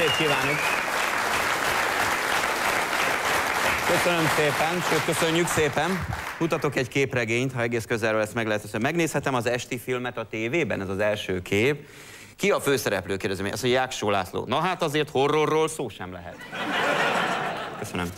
Estét kívánok! Köszönöm szépen, sőt köszönjük szépen. Mutatok egy képregényt, ha egész közelről ezt meg lehet. Ezt megnézhetem az esti filmet a tévében, ez az első kép. Ki a főszereplő, kérdezem én? Ezt a Jáksó László. Na hát azért horrorról szó sem lehet. Köszönöm.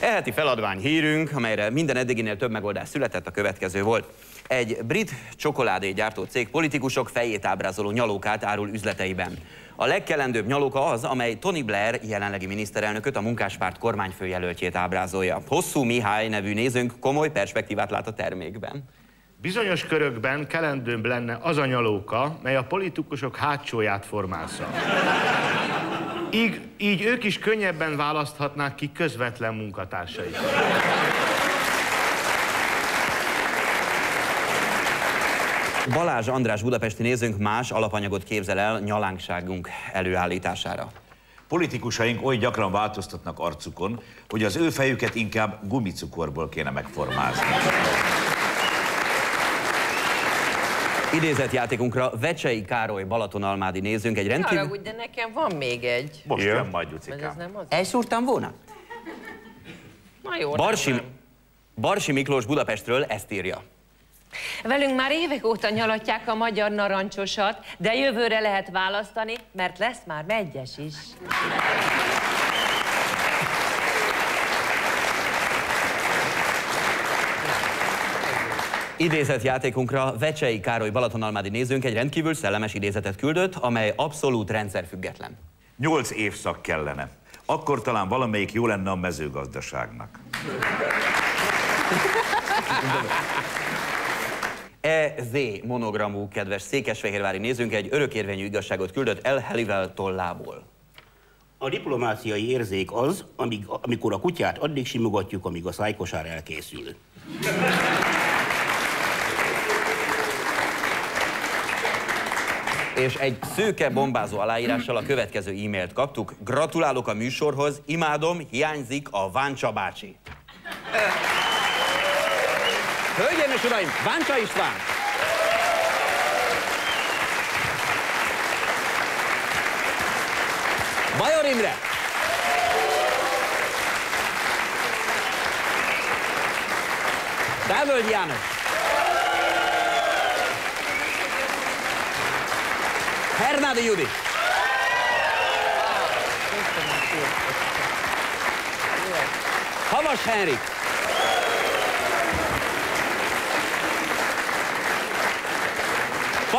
Eheti feladvány hírünk, amelyre minden eddiginél több megoldás született, a következő volt. Egy brit csokoládégyártó cég politikusok fejét ábrázoló nyalókát árul üzleteiben. A legkelendőbb nyalóka az, amely Tony Blair jelenlegi miniszterelnököt, a munkáspárt kormányfőjelöltjét ábrázolja. Hosszú Mihály nevű nézőnk komoly perspektívát lát a termékben. Bizonyos körökben kelendőbb lenne az a nyalóka, mely a politikusok hátsóját formálza. Így, így ők is könnyebben választhatnák ki közvetlen munkatársait. Balázs András budapesti nézőnk más alapanyagot képzel el nyalánkságunk előállítására. Politikusaink oly gyakran változtatnak arcukon, hogy az ő fejüket inkább gumicukorból kéne megformázni. Idézett játékunkra Vecsei Károly Balatonalmádi nézőnk egy Ne rendkívül... haragudj, de nekem van még egy. Most jön majd, az? Elszúrtam volna? Na jó, Barsi, nem. Barsi Miklós Budapestről ezt írja. Velünk már évek óta nyalatják a magyar narancsosat, de jövőre lehet választani, mert lesz már megyes is. Idézett játékunkra Vecsei Károly Balatonalmádi nézőnk egy rendkívül szellemes idézetet küldött, amely abszolút rendszerfüggetlen. Nyolc évszak kellene. Akkor talán valamelyik jó lenne a mezőgazdaságnak. EZ monogramú kedves székesfehérvári nézőnk egy örökérvényű igazságot küldött El Helivel tollából. A diplomáciai érzék az, amíg, amikor a kutyát addig simogatjuk, amíg a szájkosár elkészül. És egy szőke bombázó aláírással a következő e-mailt kaptuk. Gratulálok a műsorhoz, imádom, hiányzik a Váncsa bácsi. Hölgyeim és uraim, Váncsa István! Bajor Imre! Távölgy János! Hernádi Judit! Havas Henrik!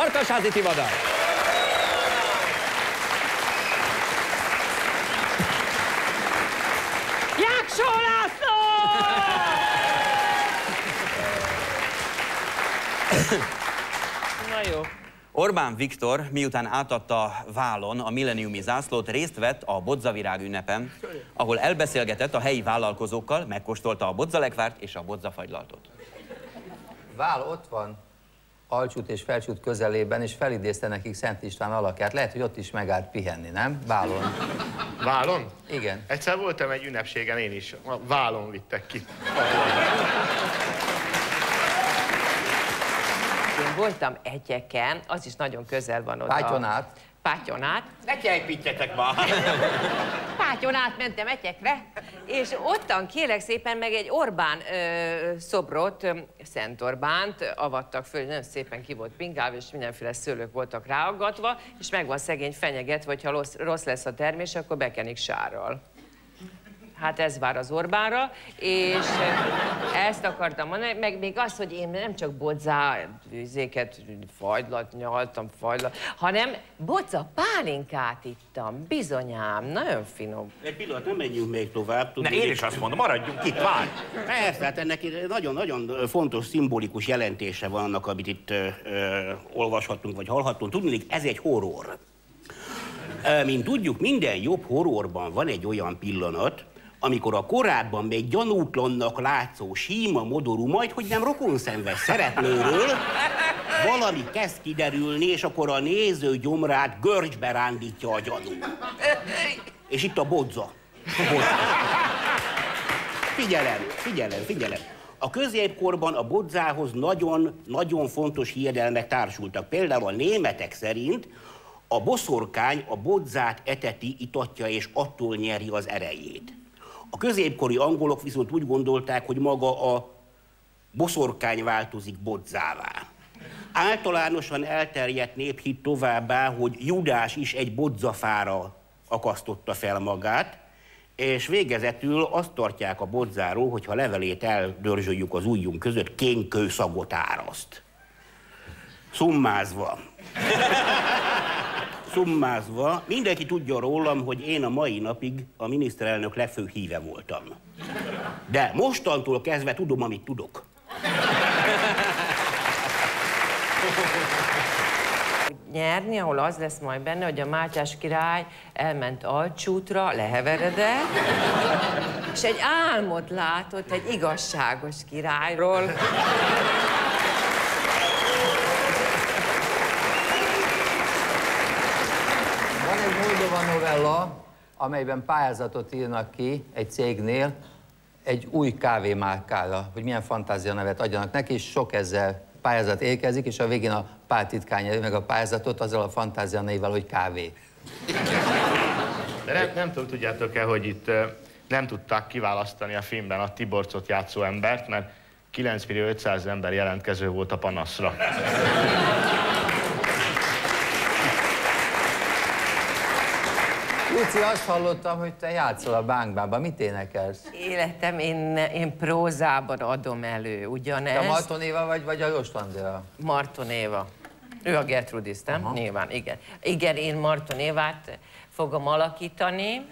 Farkasházi Tivadar! Jáksó László! Na jó. Orbán Viktor, miután átadta Válon a milleniumi zászlót, részt vett a bodzavirág ünnepen, ahol elbeszélgetett a helyi vállalkozókkal, megkóstolta a bodzalekvárt és a bodzafagylaltot. Vál ott van, Alcsút és Felcsút közelében, és felidézte nekik Szent István alakját. Lehet, hogy ott is megállt pihenni, nem? Válon. Válon? Igen. Egyszer voltam egy ünnepségen én is. Válon vittek ki. Én voltam egyeken, az is nagyon közel van oda. Pátyon át. Pátyon át. Ne kejpítjetek ma! Pátyon át mentem egyekre, és ottan kérek szépen meg egy Orbán ö, szobrot, ö, Szent Orbánt avattak föl, nagyon szépen ki volt pingálva, és mindenféle szőlők voltak ráaggatva, és meg van szegény fenyegetve, hogy ha rossz, rossz lesz a termés, akkor bekenik sárral. Hát ez vár az Orbánra, és ezt akartam mondani, meg még az, hogy én nem csak bodzá, üzéket, fagylat nyaltam, fagylat, hanem bodza pálinkát ittam, bizonyám, nagyon finom. Egy pillanat, nem menjünk még tovább. Ne, tudni. én is azt mondom, maradjunk itt, várj! Persze, hát ennek nagyon-nagyon fontos, szimbolikus jelentése van annak, amit itt ö, ö, olvashattunk, vagy hallhattunk. Tudni, ez egy horror. Mint tudjuk, minden jobb horrorban van egy olyan pillanat, amikor a korábban még gyanútlannak látszó síma modorú, majd hogy nem rokonszenves szereplőről valami kezd kiderülni, és akkor a néző gyomrát görcsbe rándítja a gyanú. És itt a bodza. A bodza. Figyelem, figyelem, figyelem. A középkorban a bodzához nagyon-nagyon fontos hiedelmek társultak. Például a németek szerint A boszorkány a bodzát eteti, itatja és attól nyeri az erejét. A középkori angolok viszont úgy gondolták, hogy maga a boszorkány változik bodzává. Általánosan elterjedt néphit továbbá, hogy Judás is egy bodzafára akasztotta fel magát, és végezetül azt tartják a bodzáról, hogy ha levelét eldörzsöljük az ujjunk között, kénkő szagot áraszt. Szummázva. Szummázva, mindenki tudja rólam, hogy én a mai napig a miniszterelnök legfőbb híve voltam. De mostantól kezdve tudom, amit tudok. nyerni, ahol az lesz majd benne, hogy a Mátyás király elment alcsútra, leheveredett, és egy álmot látott egy igazságos királyról. Van egy Moldova novella, amelyben pályázatot írnak ki egy cégnél egy új kávémárkára, hogy milyen fantázia nevet adjanak neki, és sok ezzel pályázat érkezik, és a végén a pártitkán nyeri meg a pályázatot azzal a fantázia névvel, hogy kávé. De nem, nem tudom, tudjátok-e, hogy itt nem tudták kiválasztani a filmben a Tiborcot játszó embert, mert 9 millió 500 ember jelentkező volt a panaszra. Luci, azt hallottam, hogy te játszol a bánkbában. Mit énekelsz? Életem, én, én prózában adom elő Te a ugyanezt. Marton Éva vagy, vagy a Jost Andrea? Marton Éva. Ő a Gertrudis, nem? Nyilván, igen. Igen, én Marton Évát fogom alakítani.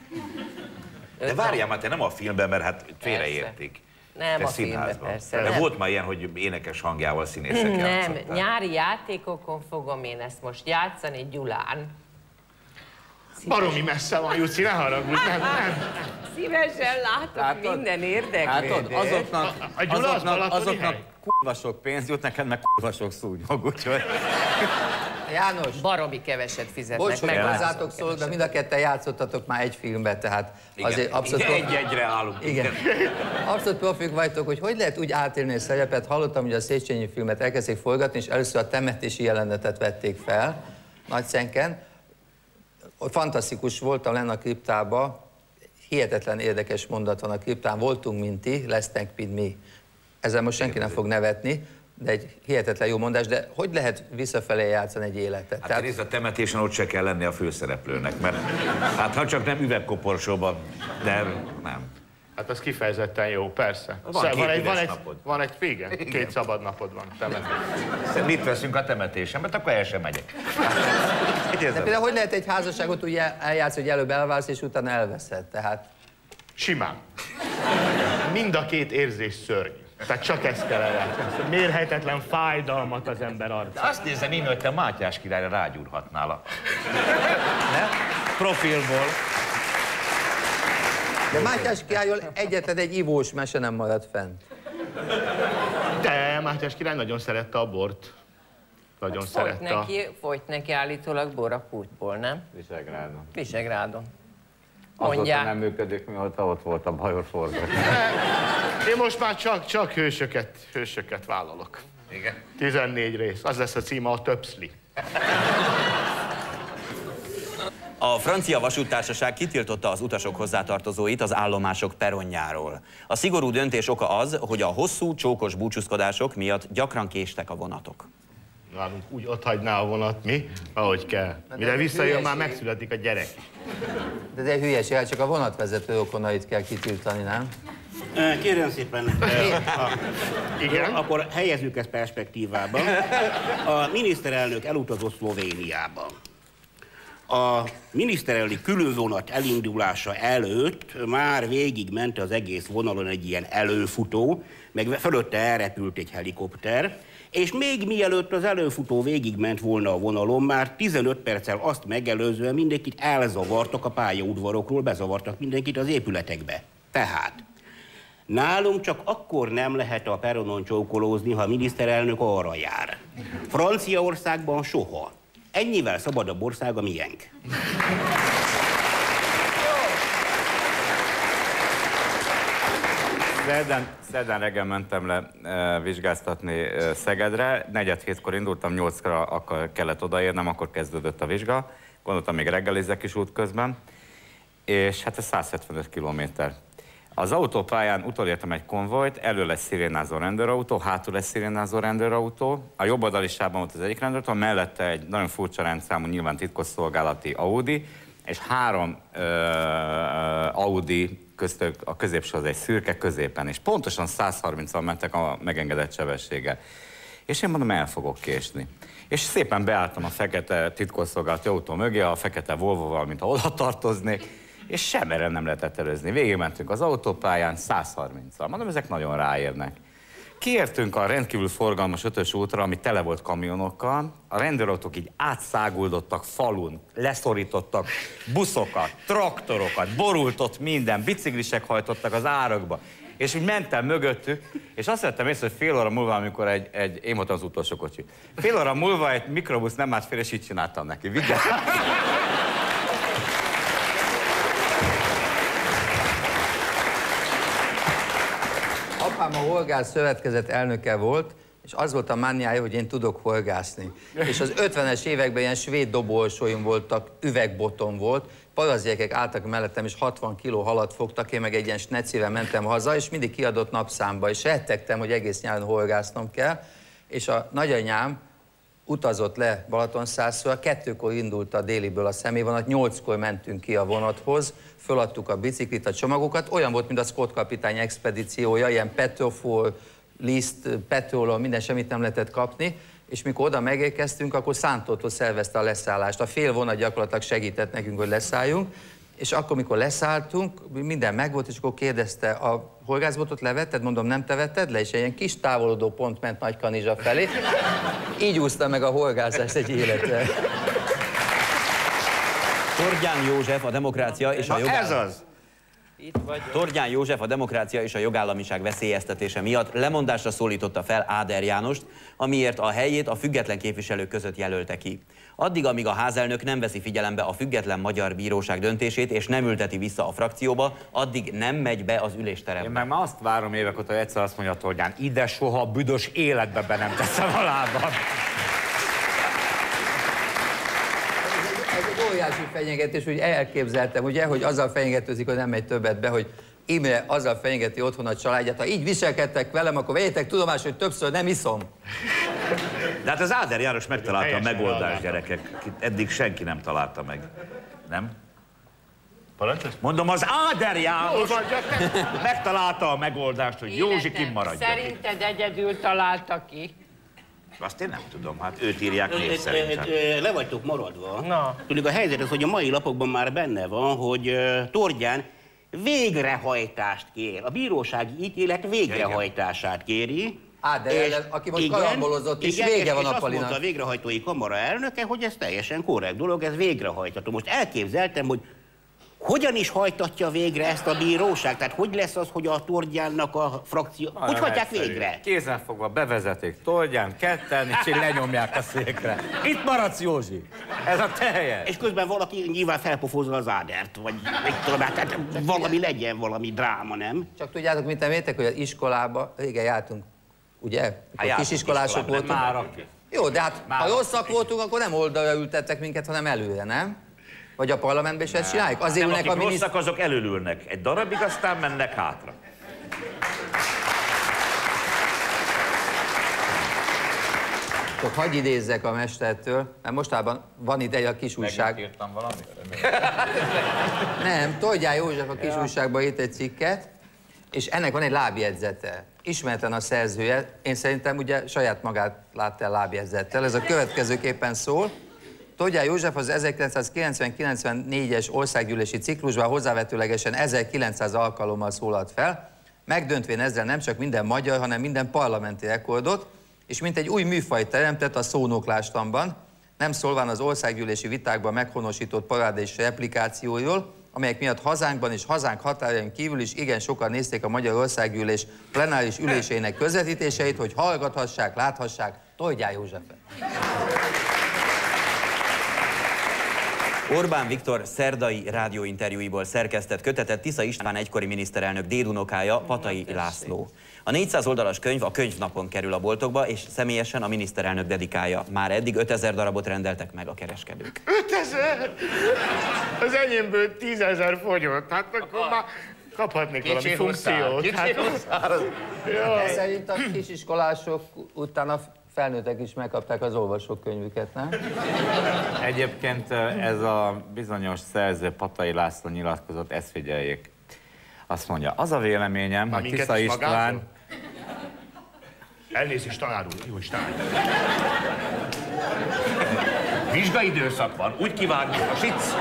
De várjál már, te nem a filmben, mert hát félreértik. Nem te a filmben, színházban. persze, De nem. volt már ilyen, hogy énekes hangjával színészek Nem, játszottak. nyári játékokon fogom én ezt most játszani Gyulán. Baromi messze van, Juci, ne haragudj, nem, nem. Szívesen látok Látod? minden érdeklődést. Látod, azoknak, A- a Gyula az azoknak, balatoni azoknak kurva sok pénz jut, neked meg kurva sok szúnyog, úgyhogy... János, Baromi keveset fizetnek. bocs, hogy meg hozzátok szólok, de mind a ketten játszottatok már egy filmben, tehát Igen. azért abszolút... Egy-egyre állunk. Igen. Abszolút profik vagytok, hogy hogy lehet úgy átélni egy szerepet. Hallottam, hogy a Széchenyi filmet elkezdték forgatni, és először a temetési jelenetet vették fel Nagyszenken. Fantasztikus voltam lenne a kriptába, hihetetlen érdekes mondat van a kriptán, voltunk, mint ti, lesznek, mint mi. Ezzel most senki nem fog nevetni, de egy hihetetlen jó mondás, de hogy lehet visszafelé játszani egy életet? Hát Tehát... a temetésen ott se kell lenni a főszereplőnek, mert hát ha csak nem üvegkoporsóban, de nem. Hát az kifejezetten jó, persze. Van Szóval két van egy, van egy, napod. van egy, igen, két szabad napod van. temetés. Mit veszünk a temetésen, mert akkor el sem megyek. De például hogy lehet egy házasságot úgy el- eljátszani, hogy előbb elválsz, és utána elveszed? Tehát Simán. Mind a két érzés szörny. Tehát csak ezt kell eljátszani. Mérhetetlen fájdalmat az ember arcán. Azt nézem én, hogy te Mátyás királyra rágyúrhatnál a... Profilból. De Mátyás királyról egyetlen egy ivós mese nem maradt fent. De Mátyás király nagyon szerette a bort. Nagyon Folyt szerette a... neki, folyt neki állítólag bor a kútból, nem? Visegrádon. Visegrádon. Azóta Mondják. nem működik, mióta ott volt a bajor forgat. Én most már csak, csak hősöket, hősöket vállalok. Igen. 14 rész. Az lesz a címe a Töpszli. A francia vasúttársaság kitiltotta az utasok hozzátartozóit az állomások peronjáról. A szigorú döntés oka az, hogy a hosszú, csókos búcsúzkodások miatt gyakran késtek a vonatok. Nálunk úgy ott hagyná a vonat, mi? Ahogy kell. Mire ez visszajön, már megszületik a gyerek. De de hülyeség, hát csak a vonatvezető okonait kell kitiltani, nem? Kérem szépen, ö, Igen? akkor helyezzük ezt perspektívába. A miniszterelnök elutazott Szlovéniába. A miniszterelnöki különvonat elindulása előtt már végigment az egész vonalon egy ilyen előfutó, meg fölötte elrepült egy helikopter, és még mielőtt az előfutó végigment volna a vonalon, már 15 perccel azt megelőzően mindenkit elzavartak a pályaudvarokról, bezavartak mindenkit az épületekbe. Tehát Nálunk csak akkor nem lehet a peronon csókolózni, ha a miniszterelnök arra jár. Franciaországban soha. Ennyivel szabadabb ország a miénk. Szerdán, szerdán reggel mentem le e, vizsgáztatni e, Szegedre, negyed hétkor indultam, nyolckor akkor kellett odaérnem, akkor kezdődött a vizsga. Gondoltam, még reggelizek is útközben, és hát ez 175 kilométer. Az autópályán utolértem egy konvojt, elő lesz szirénázó rendőrautó, hátul lesz szirénázó rendőrautó, a jobb oldali sávban volt az egyik rendőrautó, mellette egy nagyon furcsa rendszámú, nyilván titkosszolgálati Audi, és három ö, Audi köztük a középső az egy szürke középen, és pontosan 130-al mentek a megengedett sebességgel. És én mondom, el fogok késni. És szépen beálltam a fekete titkosszolgálati autó mögé, a fekete Volvo-val, mint ha oda tartoznék, és sem erre nem lehetett előzni. Végigmentünk az autópályán 130-al. Mondom, ezek nagyon ráérnek. Kiértünk a rendkívül forgalmas ötös útra, ami tele volt kamionokkal. A rendőrautók így átszáguldottak falun, leszorítottak buszokat, traktorokat, borult ott minden, biciklisek hajtottak az árakba. És úgy mentem mögöttük, és azt vettem észre, hogy fél óra múlva, amikor egy, egy én voltam az utolsó kocsi, fél óra múlva egy mikrobusz nem állt fél, és így csináltam neki. Vigyázz! Apám a Horgász Szövetkezet elnöke volt, és az volt a mániája, hogy én tudok horgászni. És az 50-es években ilyen svéd dobolsóim voltak, üvegboton volt, parazsiekek álltak mellettem, és 60 kiló halat fogtak, én meg egy ilyen snecivel mentem haza, és mindig kiadott napszámba, és rettegtem, hogy egész nyáron horgásznom kell, és a nagyanyám utazott le Balatonszászról, kettőkor indult a déliből a személyvonat, nyolckor mentünk ki a vonathoz, föladtuk a biciklit, a csomagokat, olyan volt, mint a Scott kapitány expedíciója, ilyen petrofor, liszt, petrólon, minden semmit nem lehetett kapni, és mikor oda megérkeztünk, akkor Szántótól szervezte a leszállást. A fél vonat gyakorlatilag segített nekünk, hogy leszálljunk, és akkor, mikor leszálltunk, minden megvolt, és akkor kérdezte, a horgászbotot levetted? Mondom, nem te vetted le? És egy ilyen kis távolodó pont ment Nagy Kanizsa felé. Így úszta meg a horgászást egy életre. Tordján József, a demokrácia és a Na jogállamiság. ez az! Itt vagyok. Tordján József a demokrácia és a jogállamiság veszélyeztetése miatt lemondásra szólította fel Áder Jánost, amiért a helyét a független képviselők között jelölte ki. Addig, amíg a házelnök nem veszi figyelembe a független magyar bíróság döntését és nem ülteti vissza a frakcióba, addig nem megy be az Én ülésterembe. meg már azt várom évek óta, hogy egyszer azt mondja a Tordján, ide soha büdös életbe be nem teszem a lábam. Ez egy óriási fenyegetés, hogy elképzeltem, ugye, hogy azzal fenyegetőzik, hogy nem megy többet be, hogy Imre azzal fenyegeti otthon a családját, ha így viselkedtek velem, akkor vegyetek tudomást, hogy többször nem iszom. De hát az Áder János megtalálta a megoldást, gyerekek. Eddig senki nem találta meg. Nem? Parancsolsz? Mondom, az Áder János megtalálta a megoldást, hogy Józsi Életem, kimaradjon. Szerinted egyedül találta ki? Azt én nem tudom, hát őt írják név szerint. hát. Le vagytok maradva. Na. Tudjuk, a helyzet az, hogy a mai lapokban már benne van, hogy ö, Tordján végrehajtást kér. A bírósági ítélet végrehajtását kéri. Áder És- ellen, aki most igen, karambolozott, és igen, vége és, van és a azt Palinak. mondta a végrehajtói kamara elnöke, hogy ez teljesen korrekt dolog, ez végrehajtható. Most elképzeltem, hogy hogyan is hajtatja végre ezt a bíróság? Tehát hogy lesz az, hogy a Tordjánnak a frakció... Hogy Nagyon hagyják egyszerű. végre? Kézen fogva bevezetik Tordján, ketten, és így lenyomják a székre. Itt maradsz, Józsi! Ez a teljes! És közben valaki nyilván felpofozza az ádert, vagy mit tudom, hát, tehát valami legyen, valami dráma, nem? Csak tudjátok, mit nem értek, hogy az iskolába, régen jártunk, ugye? Jártunk kisiskolások voltunk. Már aki. Jó, de hát Már ha rosszak voltunk, akkor nem oldalra ültettek minket, hanem előre, nem? Vagy a parlamentben is ezt csinálják? Azért Nem, ülnek akik a miniszter... rosszak, azok elülülnek. Egy darabig, aztán mennek hátra. Csak hagyj idézzek a mestertől, mert mostában van ideje a kis újság. Írtam valamit? Nem, Tordján József a kis újságban írt egy cikket, és ennek van egy lábjegyzete. Ismerten a szerzője, én szerintem ugye saját magát látta el lábjegyzettel. Ez a következőképpen szól. Tordján József az 1990-94-es országgyűlési ciklusban hozzávetőlegesen 1900 alkalommal szólalt fel, megdöntvén ezzel nem csak minden magyar, hanem minden parlamenti rekordot, és mint egy új műfajt teremtett a szónoklástanban, nem szólván az országgyűlési vitákban meghonosított parád és amelyek miatt hazánkban és hazánk határain kívül is igen sokan nézték a Magyar Országgyűlés plenáris ülésének közvetítéseit, hogy hallgathassák, láthassák Tordján Józsefet. Orbán Viktor szerdai rádióinterjúiból szerkesztett kötetet Tisza István egykori miniszterelnök dédunokája Patai László. A 400 oldalas könyv a könyvnapon kerül a boltokba, és személyesen a miniszterelnök dedikálja. Már eddig 5000 darabot rendeltek meg a kereskedők. 5000? Az enyémből 10 ezer fogyott. Hát akkor már kaphatnék valami Kicsi funkciót. Kicsi Hát, De Szerint a kisiskolások utána felnőttek is megkapták az olvasókönyvüket, nem? Egyébként ez a bizonyos szerző Patai László nyilatkozott, ezt figyeljék. Azt mondja, az a véleményem, Már hogy Tisza is István... magától? Elnézést, tanár úr. Jó Isten. Vizsgaidőszak van, úgy kivágjuk a sic.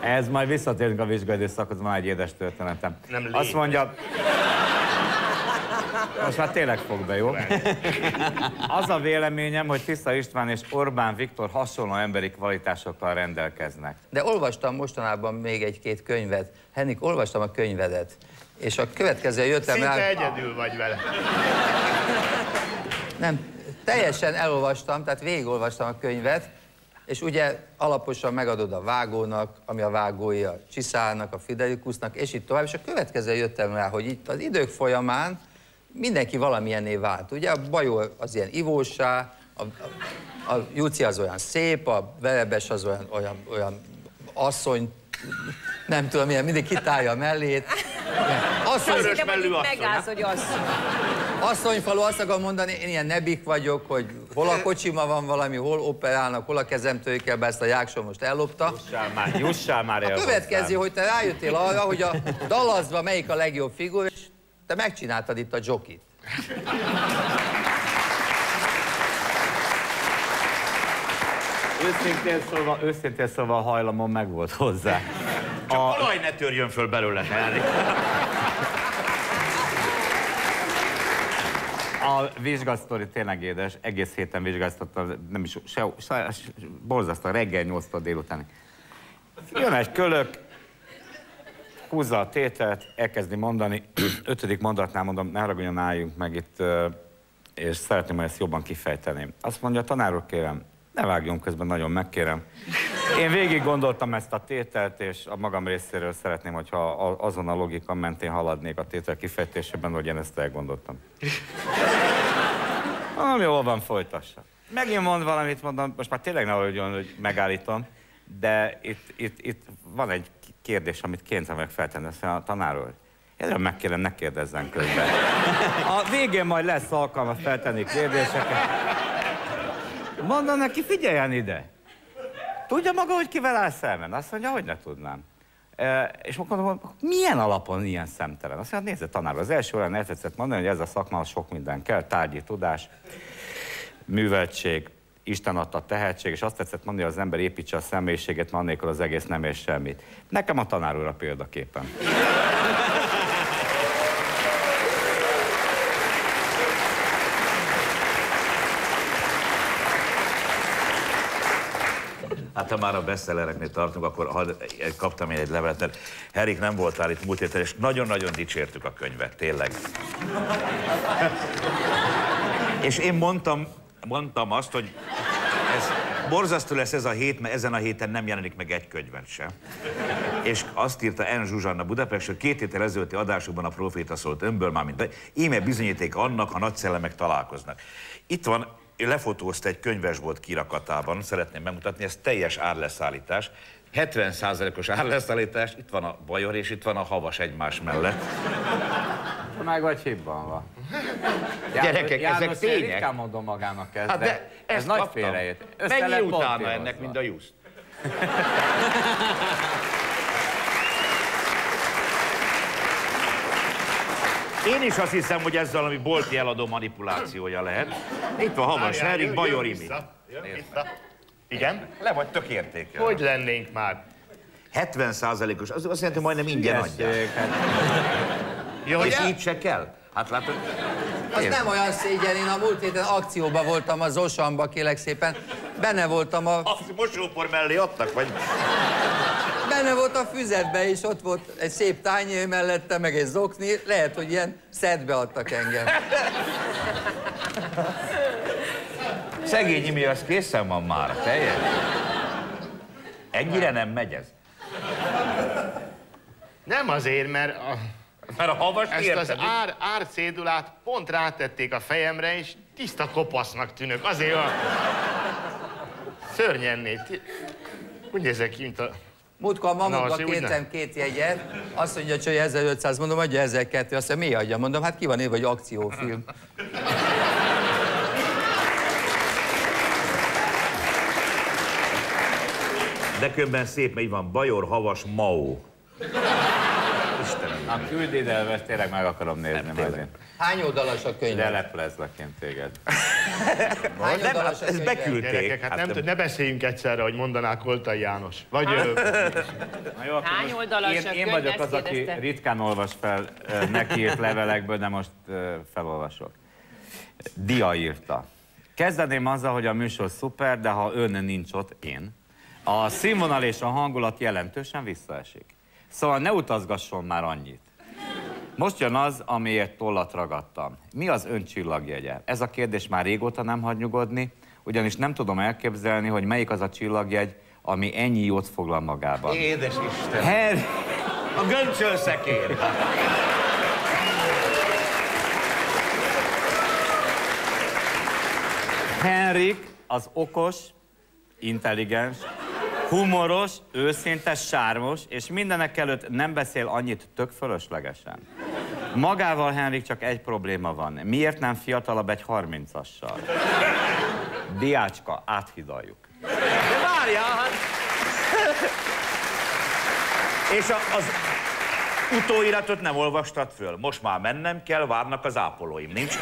Ez majd visszatérünk a vizsgaidőszakhoz, van egy édes történetem. Nem lép. Azt mondja... Most már tényleg fog be, jó? Az a véleményem, hogy Tisza István és Orbán Viktor hasonló emberi kvalitásokkal rendelkeznek. De olvastam mostanában még egy-két könyvet. Henrik, olvastam a könyvedet. És a következő jöttem Szinte rá... egyedül vagy vele. Nem, teljesen elolvastam, tehát végigolvastam a könyvet, és ugye alaposan megadod a vágónak, ami a vágói a Csiszárnak, a Fidelikusnak, és így tovább. És a következő jöttem rá, hogy itt az idők folyamán mindenki valamilyenné vált. Ugye a Bajor az ilyen ivósá, a, a, a Júci az olyan szép, a Verebes az olyan, olyan, olyan asszony, nem tudom, milyen, mindig kitálja a mellét. Asszony, Azt hittem, hogy asszony, megállsz, hogy az. Asszonyfalu azt akarom mondani, én ilyen nebik vagyok, hogy hol a kocsima van valami, hol operálnak, hol a kezemtőkkel, bár ezt a Jákson most ellopta. Jussál már, jussál már el A következő, hogy te rájöttél arra, hogy a dalazva melyik a legjobb figura, te megcsináltad itt a jokit. Őszintén szólva, őszintén szólva a hajlamon meg volt hozzá. A... Olaj ne törjön föl belőle, Henrik. A vizsgasztori tényleg édes, egész héten vizsgáztattam, nem is, se, se, se borzasztó, reggel 8-tól délutánig. Jön egy kölök, húzza a tételt, elkezdi mondani, ötödik mondatnál mondom, ne haragudjon, álljunk meg itt, és szeretném, hogy ezt jobban kifejteném. Azt mondja, tanár úr, kérem, ne vágjon közben, nagyon megkérem. Én végig gondoltam ezt a tételt, és a magam részéről szeretném, hogyha azon a logika mentén haladnék a tétel kifejtésében, hogy én ezt elgondoltam. Mondom, jól van, folytassa. Megint mond valamit, mondom, most már tényleg ne hogy megállítom, de itt, itt, itt van egy kérdés, amit kénytelen meg feltenni, a tanár úr, én nagyon megkérem, ne kérdezzen közben. A végén majd lesz alkalma feltenni kérdéseket. Mondom neki, figyeljen ide! Tudja maga, hogy kivel áll szemben? Azt mondja, hogy ne tudnám. E, és akkor mondom, milyen alapon ilyen szemtelen? Azt mondja, nézze, tanár, az első órán eltetszett mondani, hogy ez a szakmához sok minden kell, tárgyi tudás, műveltség, Isten adta tehetség, és azt tetszett mondani, hogy az ember építse a személyiséget, mert annélkül az egész nem ér semmit. Nekem a tanár úr a példaképpen. Hát ha már a bestsellereknél tartunk, akkor hadd, kaptam én egy levelet, mert Herik nem voltál itt múlt héten, és nagyon-nagyon dicsértük a könyvet, tényleg. és én mondtam, mondtam azt, hogy ez borzasztó lesz ez a hét, mert ezen a héten nem jelenik meg egy könyvet sem. És azt írta N. Zsuzsanna Budapestről, két héttel ezelőtti adásokban a proféta szólt önből, már íme bizonyíték annak, ha nagy szellemek találkoznak. Itt van, lefotózta egy könyvesbolt kirakatában, szeretném megmutatni, ez teljes árleszállítás. 70%-os árleszállítás, itt van a Bajor és itt van a Havas egymás mellett. Meg vagy hibban van. Gyerekek, János, ezek én tények. ritkán mondom magának ezt, Hát de, de ez nagy félreért. Mennyi utána ennek, mint a juszt? Én is azt hiszem, hogy ez valami bolti eladó manipulációja lehet. Itt van Havas Henrik, Bajor Imi. Igen? Le vagy tök értékel. Hogy lennénk már? 70%-os, az azt jelenti, hogy majdnem ingyen adják. Ja, És hogy így se kell. Hát látod, Az nem olyan szégyen, én a múlt héten akcióban voltam az Osamba, kélek szépen. Benne voltam a, azt mosópor mellé adtak, vagy? benne volt a füzetbe, és ott volt egy szép tányér mellette, meg egy zokni. Lehet, hogy ilyen szedbe adtak engem. Szegény Imi, az készen van már, teljes. Ennyire nem megy ez? Nem azért, mert a, Mert a havas ezt érted? az ár, árcédulát pont rátették a fejemre, és tiszta kopasznak tűnök. Azért a... Szörnyen néz. Ti- Úgy nézek ki, mint a... Múltkor a úgy kértem két jegyet, azt mondja, hogy 1500, mondom, adja 1002, azt mondja, mi adja? Mondom, hát ki van írva, hogy akciófilm. De különben szép, mert így van Bajor, Havas, Mao. Istenem. Na, küld ide, mert tényleg meg akarom nézni majd én. Hány oldalas a könyv? Leleplezlek én téged. Hány Nem, oldalas a ezt könyv? beküldték. Gyerekek, hát, nem, tud, ne beszéljünk egyszerre, hogy mondanák Koltai János. Vagy Na jó, akkor Hány oldalas én, a én könyv, vagyok ezt az, aki kérdezte? ritkán olvas fel nekiírt levelekből, de most felolvasok. Dia írta. Kezdeném azzal, hogy a műsor szuper, de ha ön nincs ott, én, a színvonal és a hangulat jelentősen visszaesik. Szóval ne utazgasson már annyit. Most jön az, amiért tollat ragadtam. Mi az ön csillagjegye? Ez a kérdés már régóta nem hagy nyugodni, ugyanis nem tudom elképzelni, hogy melyik az a csillagjegy, ami ennyi jót foglal magában. Édes Isten. Her... A göncölszekér. Henrik az okos, intelligens, humoros, őszinte, sármos, és mindenek előtt nem beszél annyit tök fölöslegesen. Magával Henrik csak egy probléma van. Miért nem fiatalabb egy 30-assal? Diácska, áthidaljuk. De várjál, hát... És a, az utóiratot nem olvastad föl. Most már mennem kell, várnak az ápolóim. Nincs?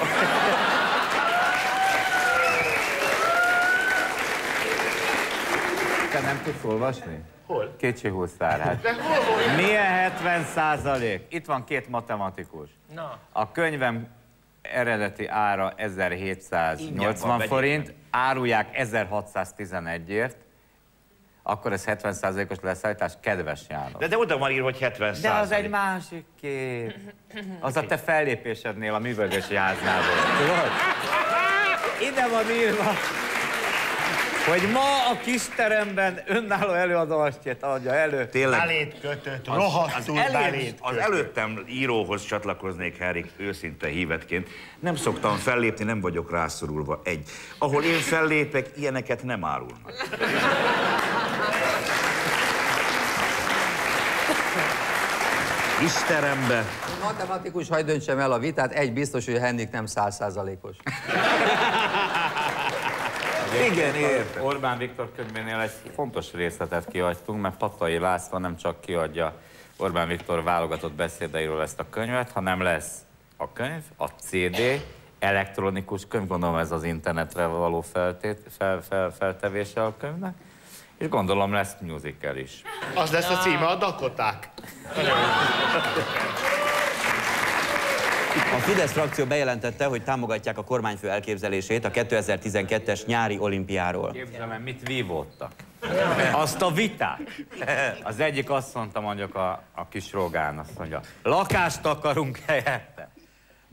Nem tudsz olvasni? Hol? Huszár, hát. De hol volt? Milyen 70 százalék? Itt van két matematikus. Na. A könyvem eredeti ára Ingyen 1780 van, vegyék forint, árulják 1611-ért, akkor ez 70 százalékos leszállítás, kedves János. De, de oda van írva, hogy 70 De az egy másik kép. Az a te fellépésednél a művelődési háznál volt. Tudod? Ide van írva, hogy ma a kisteremben önálló előadást adja elő. Tényleg. Belét kötött, Az, rohadtul elő, belét az előttem íróhoz csatlakoznék, Henrik, őszinte hívetként. Nem szoktam fellépni, nem vagyok rászorulva. Egy. Ahol én fellépek, ilyeneket nem árulnak. Isterembe. Matematikus, hagyd döntsem el a vitát, egy biztos, hogy Henrik nem százszázalékos. Igen, értem. Orbán Viktor könyvénél egy fontos részletet kiadtunk, mert Tatai László nem csak kiadja Orbán Viktor válogatott beszédeiről ezt a könyvet, hanem lesz a könyv, a CD, elektronikus könyv, gondolom ez az internetre való feltét, fel, fel, feltevése a könyvnek, és gondolom lesz musical is. Az lesz a címe, a Dakoták. A Fidesz frakció bejelentette, hogy támogatják a kormányfő elképzelését a 2012-es nyári olimpiáról. Képzelem, el, mit vívódtak. Azt a vitát. Az egyik azt mondta mondjuk a, a kis rogán, azt mondja, lakást akarunk helyette.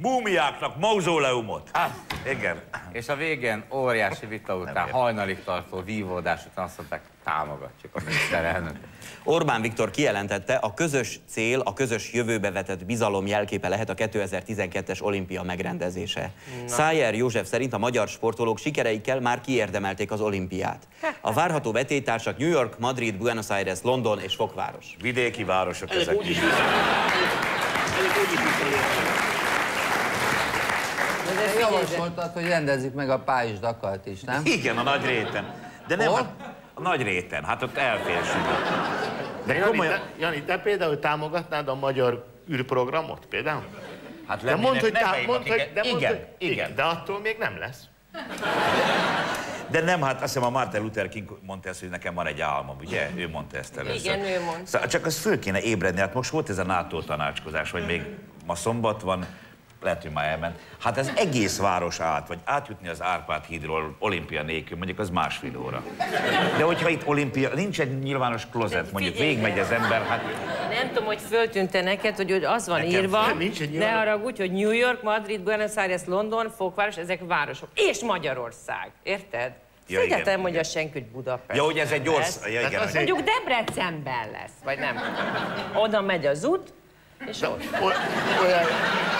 Múmiáknak mauzóleumot. Hát, igen. És a végén óriási vita után, hajnalig tartó vívódás után azt mondták, támogatjuk a miniszterelnök. Orbán Viktor kijelentette, a közös cél, a közös jövőbe vetett bizalom jelképe lehet a 2012-es olimpia megrendezése. Szájer József szerint a magyar sportolók sikereikkel már kiérdemelték az olimpiát. A várható vetétársak New York, Madrid, Buenos Aires, London és Fokváros. Vidéki városok Ezek ezek úgy is is. Ezek úgy is javasoltad, hogy rendezzük meg a Párizs Dakart is, nem? Igen, a nagy réten. De nem, Hol? a nagy réten. Hát ott elfélsúlyos. De Jani, komolyan... te, Jani, te például támogatnád a magyar űrprogramot például? Hát De mondd, hogy, tá- mondd, hogy, de mondd, igen, hogy, igen. De attól még nem lesz. De nem, hát azt hiszem a Martin Luther King mondta ezt, hogy nekem van egy álmom, ugye? Ő mondta ezt először. Igen, ő mondta. Szóval csak az föl kéne ébredni, hát most volt ez a NATO tanácskozás, vagy még ma szombat van, lehet, hogy már elment. Hát ez egész város át, vagy átjutni az Árpád hídról olimpia nélkül, mondjuk az másfél óra. De hogyha itt olimpia, nincs egy nyilvános klozet, mondjuk végigmegy az ember, hát Nem tudom, hogy föltűnte neked, hogy hogy az van Nekem írva, föl- nincs egy ne haragudj, hogy New York, Madrid, Buenos Aires, London, Fokváros, ezek városok. És Magyarország. Érted? Ja, Figyeltem, igen, mondja senki, hogy Budapest. Ja, hogy ez egy gyors... Ja, igen, Mondjuk Debrecenben lesz, vagy nem. Oda megy az út, és. O- olyan...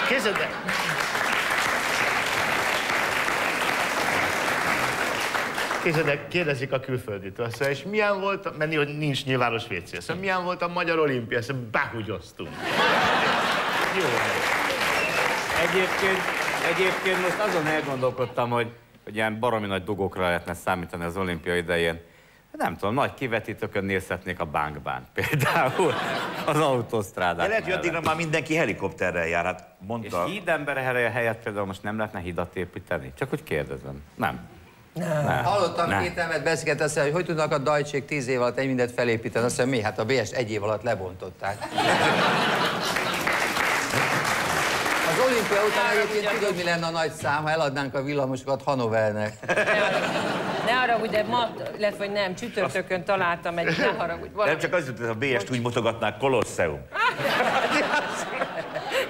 Képzeld el! Képzeld el, kérdezik a külfölditől, azt mondja, és milyen volt, a- menni, hogy nincs nyilvános WC, mondja, milyen volt a magyar olimpia, mondja, behugyoztunk. Jó. Egyébként, egyébként most azon elgondolkodtam, hogy, hogy ilyen baromi nagy dugókra lehetne számítani az olimpia idején. Nem tudom, nagy kivetítőkön nézhetnék a bankbán például az autósztrádák De lehet, hogy addigra már mindenki helikopterrel jár, hát És mondta... hídember helyett például most nem lehetne hidat építeni? Csak úgy kérdezem. Nem. Hallottam Nem. két ember beszélget, azt hogy hogy tudnak a dajcsék tíz év alatt egy mindent felépíteni. Azt mondja, mi? Hát a BS egy év alatt lebontották. Az olimpia után egyébként tudod, mi lenne a nagy szám, ha eladnánk a villamosokat Hanovernek. Ne haragudj, de ma, illetve hogy nem, csütörtökön találtam egy, ne haragudj. Nem valami- csak az jutott, a BS-t úgy mutogatnák, Kolosseum.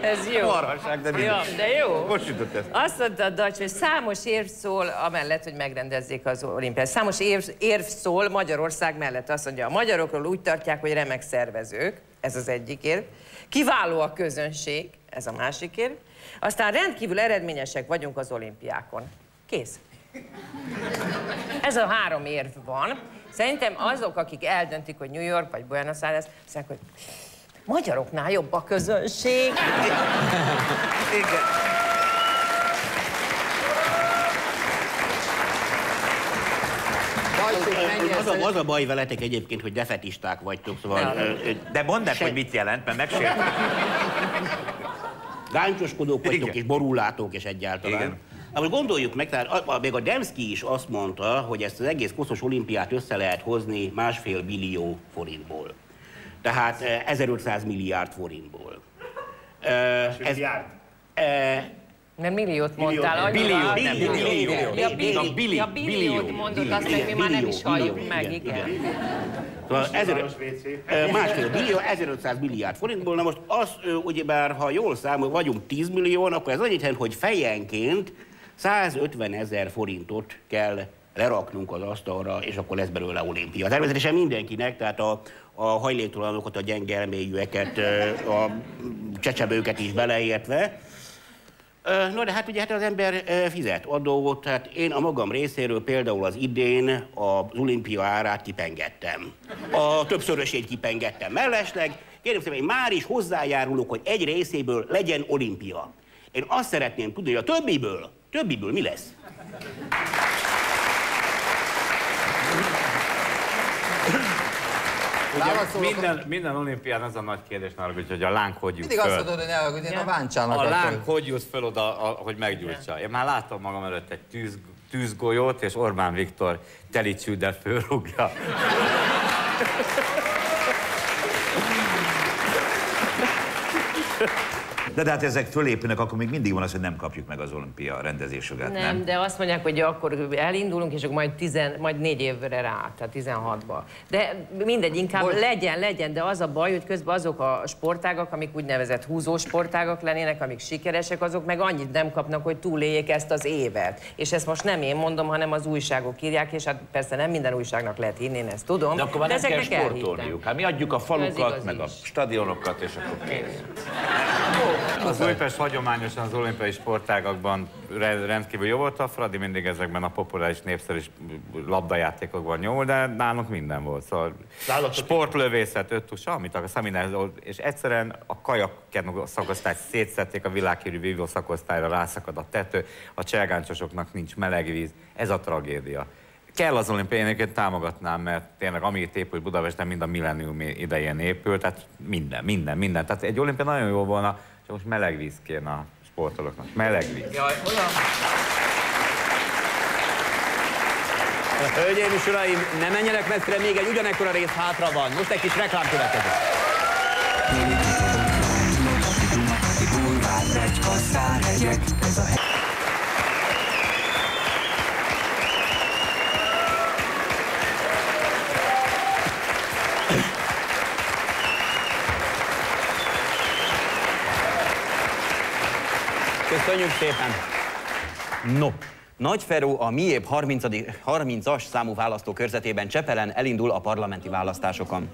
Ez jó. Marhaság, de. Ja, de jó. Most jutott ez. Azt mondta a Dacs, hogy számos érv szól amellett, hogy megrendezzék az olimpiát. Számos érv, érv szól Magyarország mellett. Azt mondja, a magyarokról úgy tartják, hogy remek szervezők, ez az egyik érv. Kiváló a közönség, ez a másik érv. Aztán rendkívül eredményesek vagyunk az olimpiákon. Kész. Ez a három érv van. Szerintem azok, akik eldöntik, hogy New York vagy Buenos Aires, azt mondják, hogy magyaroknál jobb a közönség. Igen. Az a, az a baj veletek egyébként, hogy defetisták vagytok, szóval De mondd meg, hogy mit jelent, mert megsért. gáncsoskodók vagytok, Igen. és borullátók, és egyáltalán. Igen. Most gondoljuk meg, tehát még a Demszki is azt mondta, hogy ezt az egész koszos olimpiát össze lehet hozni másfél billió forintból. Tehát eh, 1500 milliárd forintból. Eh, Ez, eh, Mert milliót mondtál. annyira- nem. Ja, billió, billió, ja, billiót billió, mondott, azt meg mi már nem is halljuk meg, igen. Szóval másfél billió, 1500 milliárd forintból. Na most az, ugyebár, ha jól számol, vagyunk 10 millióan, akkor ez annyit jelent, hogy fejenként 150 ezer forintot kell leraknunk az asztalra, és akkor lesz belőle olimpia. Természetesen mindenkinek, tehát a, a hajléktalanokat, a gyenge a csecsebőket is beleértve. No, de hát ugye hát az ember fizet adót, tehát én a magam részéről például az idén az olimpia árát kipengettem. A többszörösét kipengettem mellesleg. Kérem szépen, én már is hozzájárulok, hogy egy részéből legyen olimpia. Én azt szeretném tudni, hogy a többiből, többiből mi lesz? Ugye minden, minden olimpián az a nagy kérdés, Narg, hogy a láng hogy jut Mindig azt föl. mondod, hogy ne haragudj, én a váncsának A láng akarom. hogy jut föl oda, a, hogy meggyújtsa. Én már látom magam előtt egy tűz, tűzgolyót, és Orbán Viktor teli csűddel fölrúgja. De, de hát ezek fölépülnek, akkor még mindig van az, hogy nem kapjuk meg az olimpia rendezésjogát, nem? Nem, de azt mondják, hogy akkor elindulunk, és akkor majd, tizen, majd négy évre rá, tehát 16-ba. De mindegy, inkább Bocs. legyen, legyen, de az a baj, hogy közben azok a sportágak, amik úgynevezett húzó sportágak lennének, amik sikeresek, azok meg annyit nem kapnak, hogy túléljék ezt az évet. És ezt most nem én mondom, hanem az újságok írják, és hát persze nem minden újságnak lehet hinni, én ezt tudom. De akkor már nem kell sportolniuk. Hát mi adjuk a falukat, meg a stadionokat, és akkor kész. Az Újpest hagyományosan az olimpiai sportágakban re- rendkívül jó volt, a Fradi mindig ezekben a populáris népszerű labdajátékokban nyomul, de nálunk minden volt. Szóval Nálatok sportlövészet, öttusa, amit a szeminárium, és egyszerűen a kajakkenú szakosztályt szétszették a világhírű vívó szakosztályra, rászakad a tető, a cselgáncsosoknak nincs meleg víz, ez a tragédia. Kell az olimpiai, én egyébként támogatnám, mert tényleg amit épült Budapesten, mind a millennium idején épült, tehát minden, minden, minden. Tehát egy olimpia nagyon jó volna, csak most meleg víz kéne a sportolóknak. Meleg víz. Jaj, olyan... Hölgyeim és uraim, ne menjenek messzire, még egy ugyanekkora rész hátra van. Most egy kis reklám következik. Köszönjük szépen! No, Nagyferó a miébb 30. 30-as számú választókörzetében Csepelen elindul a parlamenti választásokon.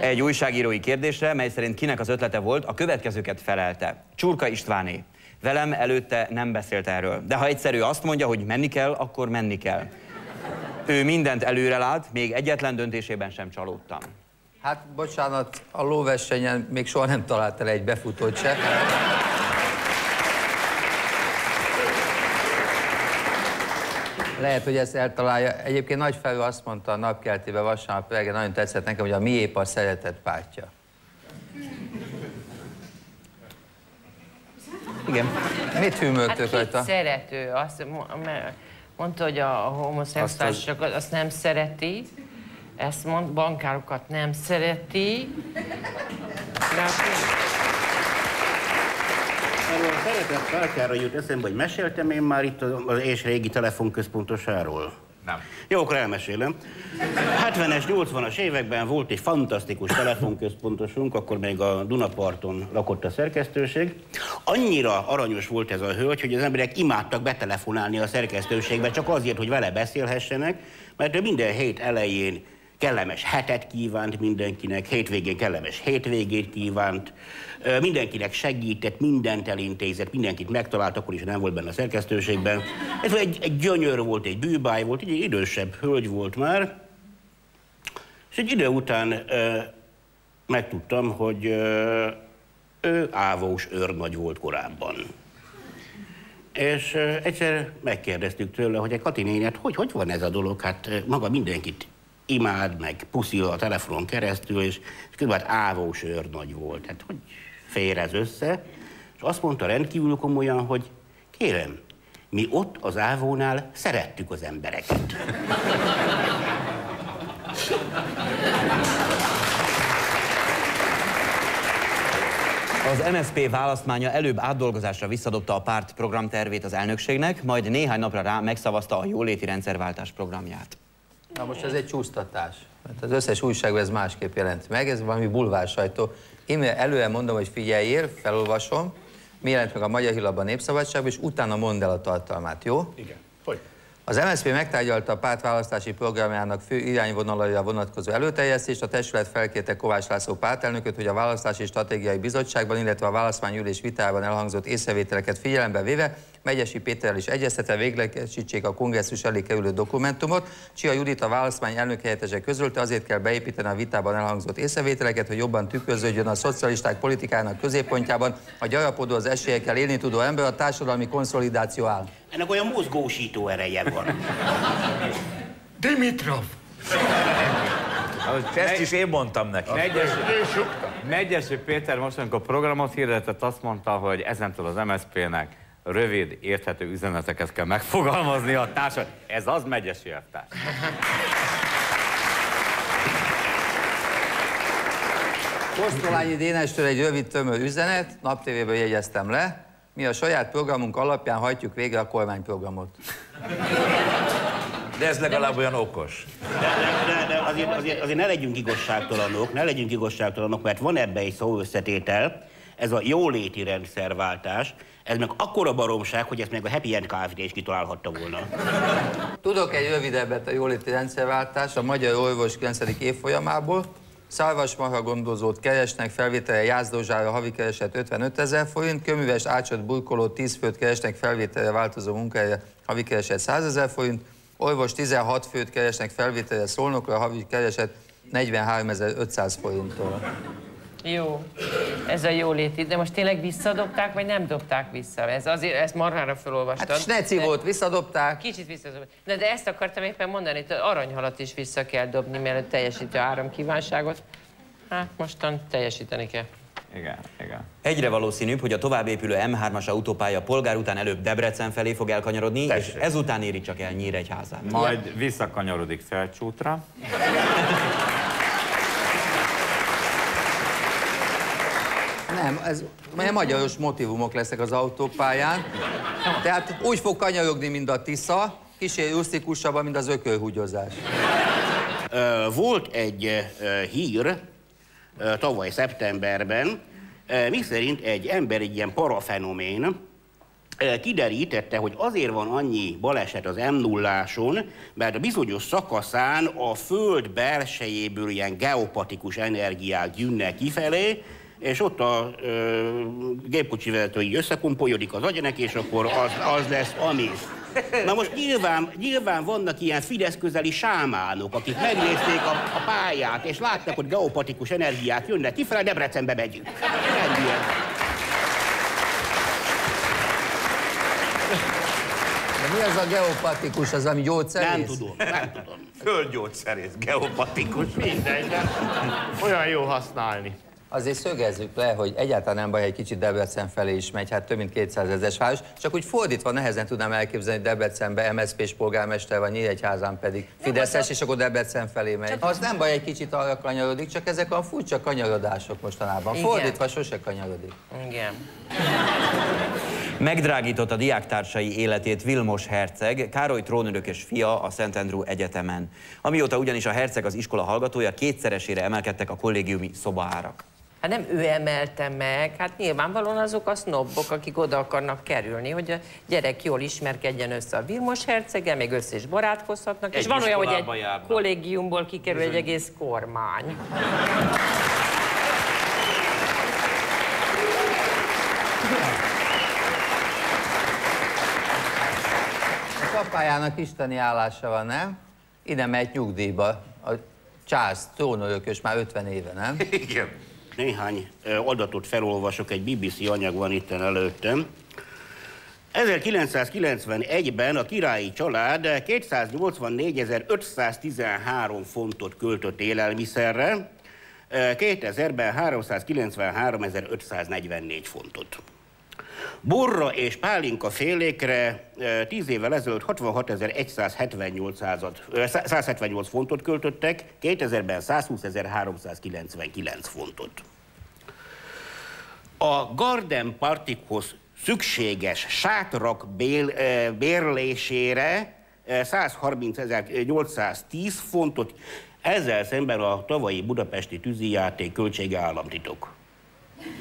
Egy újságírói kérdésre, mely szerint kinek az ötlete volt, a következőket felelte. Csurka Istváné. Velem előtte nem beszélt erről. De ha egyszerű azt mondja, hogy menni kell, akkor menni kell. Ő mindent előre lát, még egyetlen döntésében sem csalódtam. Hát bocsánat, a lóversenyen még soha nem találtál egy befutót se. Lehet, hogy ezt eltalálja. Egyébként nagy felül azt mondta a napkeltébe vasárnap reggel, nagyon tetszett nekem, hogy a mi épp a szeretett pártja. Igen. Mit hűmöltök Hát rajta? szerető? Azt mondta, hogy a homoszexuálisokat azt nem szereti. Ezt mond, bankárokat nem szereti. De akkor- Erről a szeretett párkára jut eszembe, hogy meséltem én már itt az, az és régi telefonközpontosáról. Nem. Jó, akkor elmesélem. 70-es, 80-as években volt egy fantasztikus telefonközpontosunk, akkor még a Dunaparton lakott a szerkesztőség. Annyira aranyos volt ez a hölgy, hogy az emberek imádtak betelefonálni a szerkesztőségbe, csak azért, hogy vele beszélhessenek, mert ő minden hét elején kellemes hetet kívánt mindenkinek, hétvégén kellemes hétvégét kívánt, mindenkinek segített, mindent elintézett, mindenkit megtalált, akkor is nem volt benne a szerkesztőségben. Ez egy, egy gyönyör volt, egy bűbáj volt, egy idősebb hölgy volt már, és egy idő után megtudtam, hogy ő ávós őrnagy volt korábban. És egyszer megkérdeztük tőle, hogy egy Kati néni, hát hogy, hogy van ez a dolog? Hát maga mindenkit imád, meg puszil a telefonon keresztül, és, és közben hát ávós őrnagy volt. Hát hogy fér ez össze? És azt mondta rendkívül komolyan, hogy kérem, mi ott az ávónál szerettük az embereket. Az MSZP választmánya előbb átdolgozásra visszadobta a párt programtervét az elnökségnek, majd néhány napra rá megszavazta a jóléti rendszerváltás programját. Na most ez egy csúsztatás. Mert az összes újságban ez másképp jelent meg, ez valami bulvár sajtó. Én előre mondom, hogy figyeljél, felolvasom, mi jelent meg a Magyar Hírlapban Népszabadságban, és utána mondd el a tartalmát, jó? Igen. Hogy? Az MSZP megtárgyalta a pártválasztási programjának fő irányvonalaira vonatkozó előterjesztést. A testület felkérte Kovács László pártelnököt, hogy a Választási Stratégiai Bizottságban, illetve a választmányülés vitában elhangzott észrevételeket figyelembe véve Megyesi Péterrel is egyeztetve véglegesítsék a kongresszus elé kerülő dokumentumot. Csia Judit a választmány elnök helyettese közölte, azért kell beépíteni a vitában elhangzott észrevételeket, hogy jobban tükröződjön a szocialisták politikának középpontjában. A gyarapodó az esélyekkel élni tudó ember a társadalmi konszolidáció áll. Ennek olyan mozgósító ereje van. Dimitrov! Ezt is én mondtam neki. Megyesi, Megyesi Péter most, amikor programot hirdetett, azt mondta, hogy ezentúl az MSZP-nek rövid, érthető üzeneteket kell megfogalmazni a társadalom. Ez az Megyesi elvtárs. Kosztolányi Dénestől egy rövid tömör üzenet, naptévéből jegyeztem le. Mi a saját programunk alapján hajtjuk végre a kormányprogramot. De ez legalább olyan okos. De, de, de, de azért, azért, azért ne legyünk igazságtalanok, ne legyünk igazságtalanok, mert van ebbe egy szó összetétel, ez a jóléti rendszerváltás, ez meg akkora baromság, hogy ezt meg a Happy End Kft. is kitalálhatta volna. Tudok egy rövidebbet a jóléti rendszerváltás a Magyar Orvos 9. évfolyamából. Szarvasmarha gondozót keresnek, felvétele Jászdózsára havi kereset 55 ezer forint, köműves ácsot burkoló 10 főt keresnek, felvétele változó munkahelyre havi kereset 100 ezer forint, orvos 16 főt keresnek, felvétele Szolnokra havi kereset 43.500 forinttól. Jó, ez a jóléti. De most tényleg visszadobták, vagy nem dobták vissza? Ez azért, ezt marhára felolvastad. Hát sneci De- volt, visszadobták. Kicsit visszadobták. Na de ezt akartam éppen mondani, hogy aranyhalat is vissza kell dobni, mielőtt teljesíti a áramkívánságot. Hát mostan teljesíteni kell. Igen, igen. Egyre valószínűbb, hogy a továbbépülő M3-as autópálya polgár után előbb Debrecen felé fog elkanyarodni, és Tessék. ezután éri csak el Nyíregyházát. Majd visszakanyarodik Felcsútra. Nem, ez mert magyaros motivumok lesznek az autópályán. Tehát úgy fog kanyarogni, mint a Tisza, kicsit rustikusabban, mint az ökölhúgyozás. Volt egy hír tavaly szeptemberben, miszerint egy ember, egy ilyen parafenomén, kiderítette, hogy azért van annyi baleset az m 0 mert a bizonyos szakaszán a föld belsejéből ilyen geopatikus energiák gyűnnek kifelé, és ott a ö, gépkocsi vezető így összekompolyodik az agyanek, és akkor az, az lesz ami. Na most nyilván, nyilván vannak ilyen Fidesz közeli sámánok, akik megnézték a, a pályát, és látták, hogy geopatikus energiák jönnek kifele, Debrecenbe megyünk. Ennyi. De mi az a geopatikus, az, ami gyógyszerész? Nem tudom, nem tudom. Földgyógyszerész, geopatikus. Mindegy, de olyan jó használni. Azért szögezzük le, hogy egyáltalán nem baj, egy kicsit Debrecen felé is megy, hát több mint 200 ezeres város, csak úgy fordítva nehezen tudnám elképzelni, hogy Debrecenbe MSZP-s polgármester van, Nyíregyházán pedig Fideszes, és akkor Debrecen felé megy. Az nem baj, egy kicsit arra kanyarodik, csak ezek a furcsa kanyarodások mostanában. Igen. Fordítva sose kanyarodik. Igen. Megdrágította diáktársai életét Vilmos herceg, Károly trónörökös fia a Szent Andrew Egyetemen. Amióta ugyanis a herceg az iskola hallgatója, kétszeresére emelkedtek a kollégiumi szobaárak. Hát nem ő emelte meg, hát nyilvánvalóan azok a snobbok, akik oda akarnak kerülni, hogy a gyerek jól ismerkedjen össze a Vilmos herceggel, még össze is barátkozhatnak, és Egy van olyan, hogy egy járnak. kollégiumból kikerül egy egész kormány. A papájának isteni állása van, nem? Ide megy nyugdíjba. A Charles trónörökös már 50 éve, nem? Igen. Néhány adatot felolvasok, egy BBC anyag van itt előttem. 1991-ben a királyi család 284.513 fontot költött élelmiszerre, ö, 2000-ben 393.544 fontot. Borra és pálinka félékre ö, 10 évvel ezelőtt 66.178 fontot költöttek, 2000-ben 120.399 fontot. A garden partikhoz szükséges sátrak bél, bérlésére eh, 130.810 fontot, ezzel szemben a tavalyi budapesti tűzijáték költsége államtitok.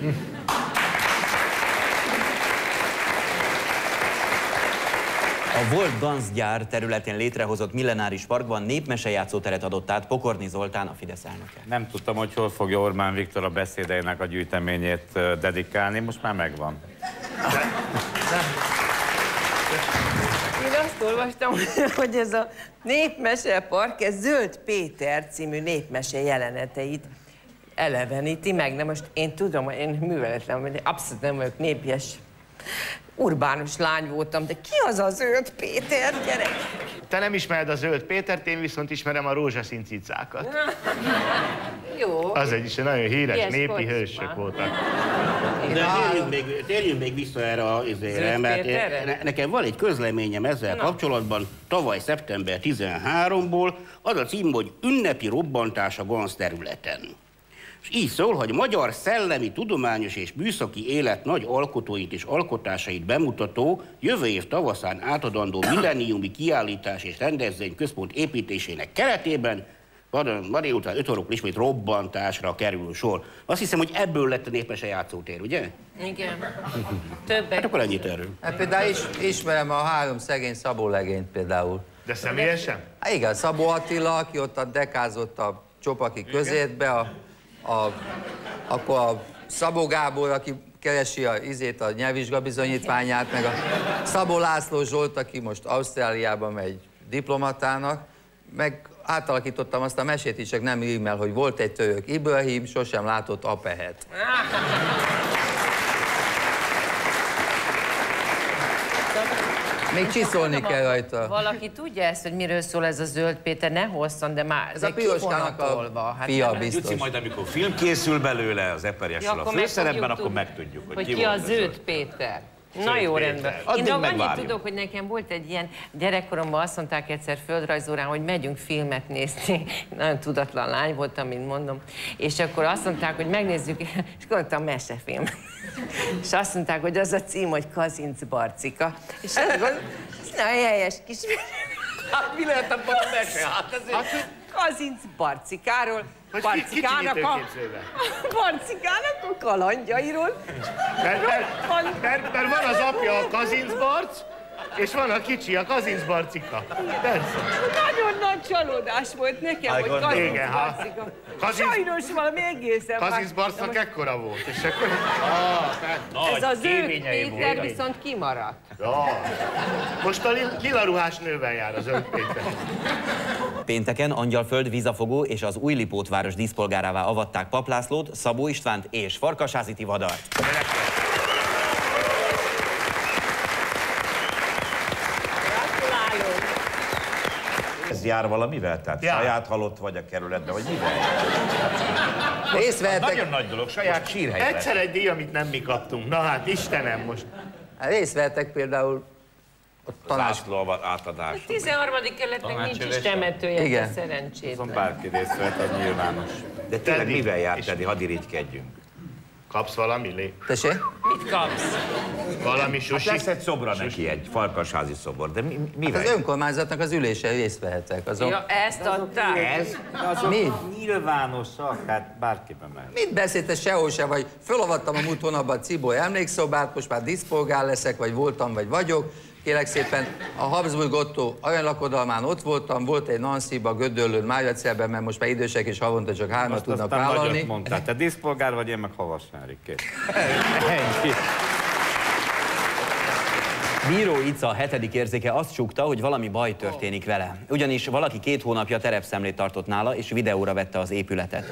A Volt Ganzgyár területén létrehozott millenáris parkban népmesejátszóteret adott át Pokorni Zoltán, a Fidesz elnöke. Nem tudtam, hogy hol fogja Orbán Viktor a beszédeinek a gyűjteményét dedikálni, most már megvan. Én azt olvastam, hogy ez a népmese park, ez Zöld Péter című népmese jeleneteit eleveníti meg. De most én tudom, én műveletlen, vagy abszolút nem vagyok népjes, urbánus lány voltam, de ki az a Zöld Péter, gyerek? Te nem ismered a Zöld Pétert, én viszont ismerem a rózsaszín cicákat. Jó. Az egy is egy nagyon híres Ilyes népi volt hősök voltak. De térjünk még, térjünk még vissza erre a izére, mert ne, nekem van egy közleményem ezzel Na. kapcsolatban, tavaly szeptember 13-ból, az a cím, hogy ünnepi robbantás a Ganz területen. És így szól, hogy magyar szellemi, tudományos és műszaki élet nagy alkotóit és alkotásait bemutató, jövő év tavaszán átadandó milleniumi kiállítás és rendezvény központ építésének keretében ma délután 5 órakor ismét robbantásra kerül sor. Azt hiszem, hogy ebből lett a népmese játszótér, ugye? Igen. Hát Többek. akkor ennyit erről. Hát például is, ismerem a három szegény Szabó legényt például. De személyesen? Hát igen, Szabó Attila, aki ott a dekázott a csopaki közétbe, a, a, akkor a Szabó Gábor, aki keresi a izét, a nyelvvizsgabizonyítványát, meg a Szabó László Zsolt, aki most Ausztráliában megy diplomatának, meg átalakítottam azt a mesét is, csak nem rímel, hogy volt egy török Ibrahim, sosem látott apehet. Még csiszolni kell rajta. Valaki tudja ezt, hogy miről szól ez a Zöld Péter? Ne hosszan, de már Ez a pirocskának a kivonatolva. fia nem- biztos. Gyuci, majd amikor film készül belőle, az Eperjessel a akkor meg főszerepben, akkor megtudjuk, hogy, hogy ki, ki a Zöld Péter. Na jó, rendben. Addig Én annyit tudok, hogy nekem volt egy ilyen gyerekkoromban azt mondták egyszer földrajzórán, hogy megyünk filmet nézni. Nagyon tudatlan lány voltam, mint mondom. És akkor azt mondták, hogy megnézzük, és akkor mondtam, mesefilm. És azt mondták, hogy az a cím, hogy Kazinc Barcika. És azt gondolom, ez nagyon helyes kis... Hát mi lehet abban a mese? Hát ez Hát, Kazinc Barcikáról, ki- Barcikának a. Barcikának a kalandjairól. Mert, mert, mert, mert van az apja a Kazincbarc, és van a kicsi, a Kazincbarcika. Persze. Nagyon nagy csalódás volt nekem, hogy. Kazinc Igen. Barcika. Kazinc- Sajnos valami egészen más. Kazincbarcnak ekkora volt, és akkor... Ah. Ez az ő Péter voltak. viszont kimaradt. Ja. Most a lil- lila ruhás nővel jár az Zöld Péter. Pénteken Angyalföld, Vizafogó és az Újlipótváros díszpolgárává avatták Paplászlót, Szabó Istvánt és Farkasházi Tivadart. Gratulálunk! Ez jár valamivel? Tehát Jár. saját halott vagy a kerületben, vagy mivel? Részt vehettek, Nagyon nagy dolog, saját sírhely. Egyszer egy díj, amit nem mi kaptunk. Na hát, Istenem, most. részt vehettek például a tanács... Zászló átadás. 13. keletnek nincs is temetője, Igen. de szerencsétlen. Azon bárki részt vehet, az nyilvános. De tényleg mivel jár, És- Teddy? Hadd irigykedjünk. Kapsz valami lé? Tessék? Mit kapsz? Valami Hát sushi? lesz egy szobra neki, egy farkasházi szobor, de mi, mivel? Az önkormányzatnak az ülésen részt vehetek. Azon... Ja, ezt adták? Ez? Azok Mi? nyilvánosak, hát bárkiben mehet. Mit beszélte sehol se vagy? Fölavattam a múlt hónapban a Cibó emlékszobát, most már diszpolgár leszek, vagy voltam, vagy vagyok. Kérlek szépen, a Habsburg Otto lakodalmán ott voltam, volt egy Nancy-ba, Gödöllőn, Májvacelben, mert most már idősek és havonta csak hármat tudnak vállalni. nagyot mondtál. Te diszpolgár vagy, én meg havas Enriké. Ennyi. Bíró Ica hetedik érzéke azt súgta, hogy valami baj történik vele. Ugyanis valaki két hónapja terepszemlét tartott nála, és videóra vette az épületet.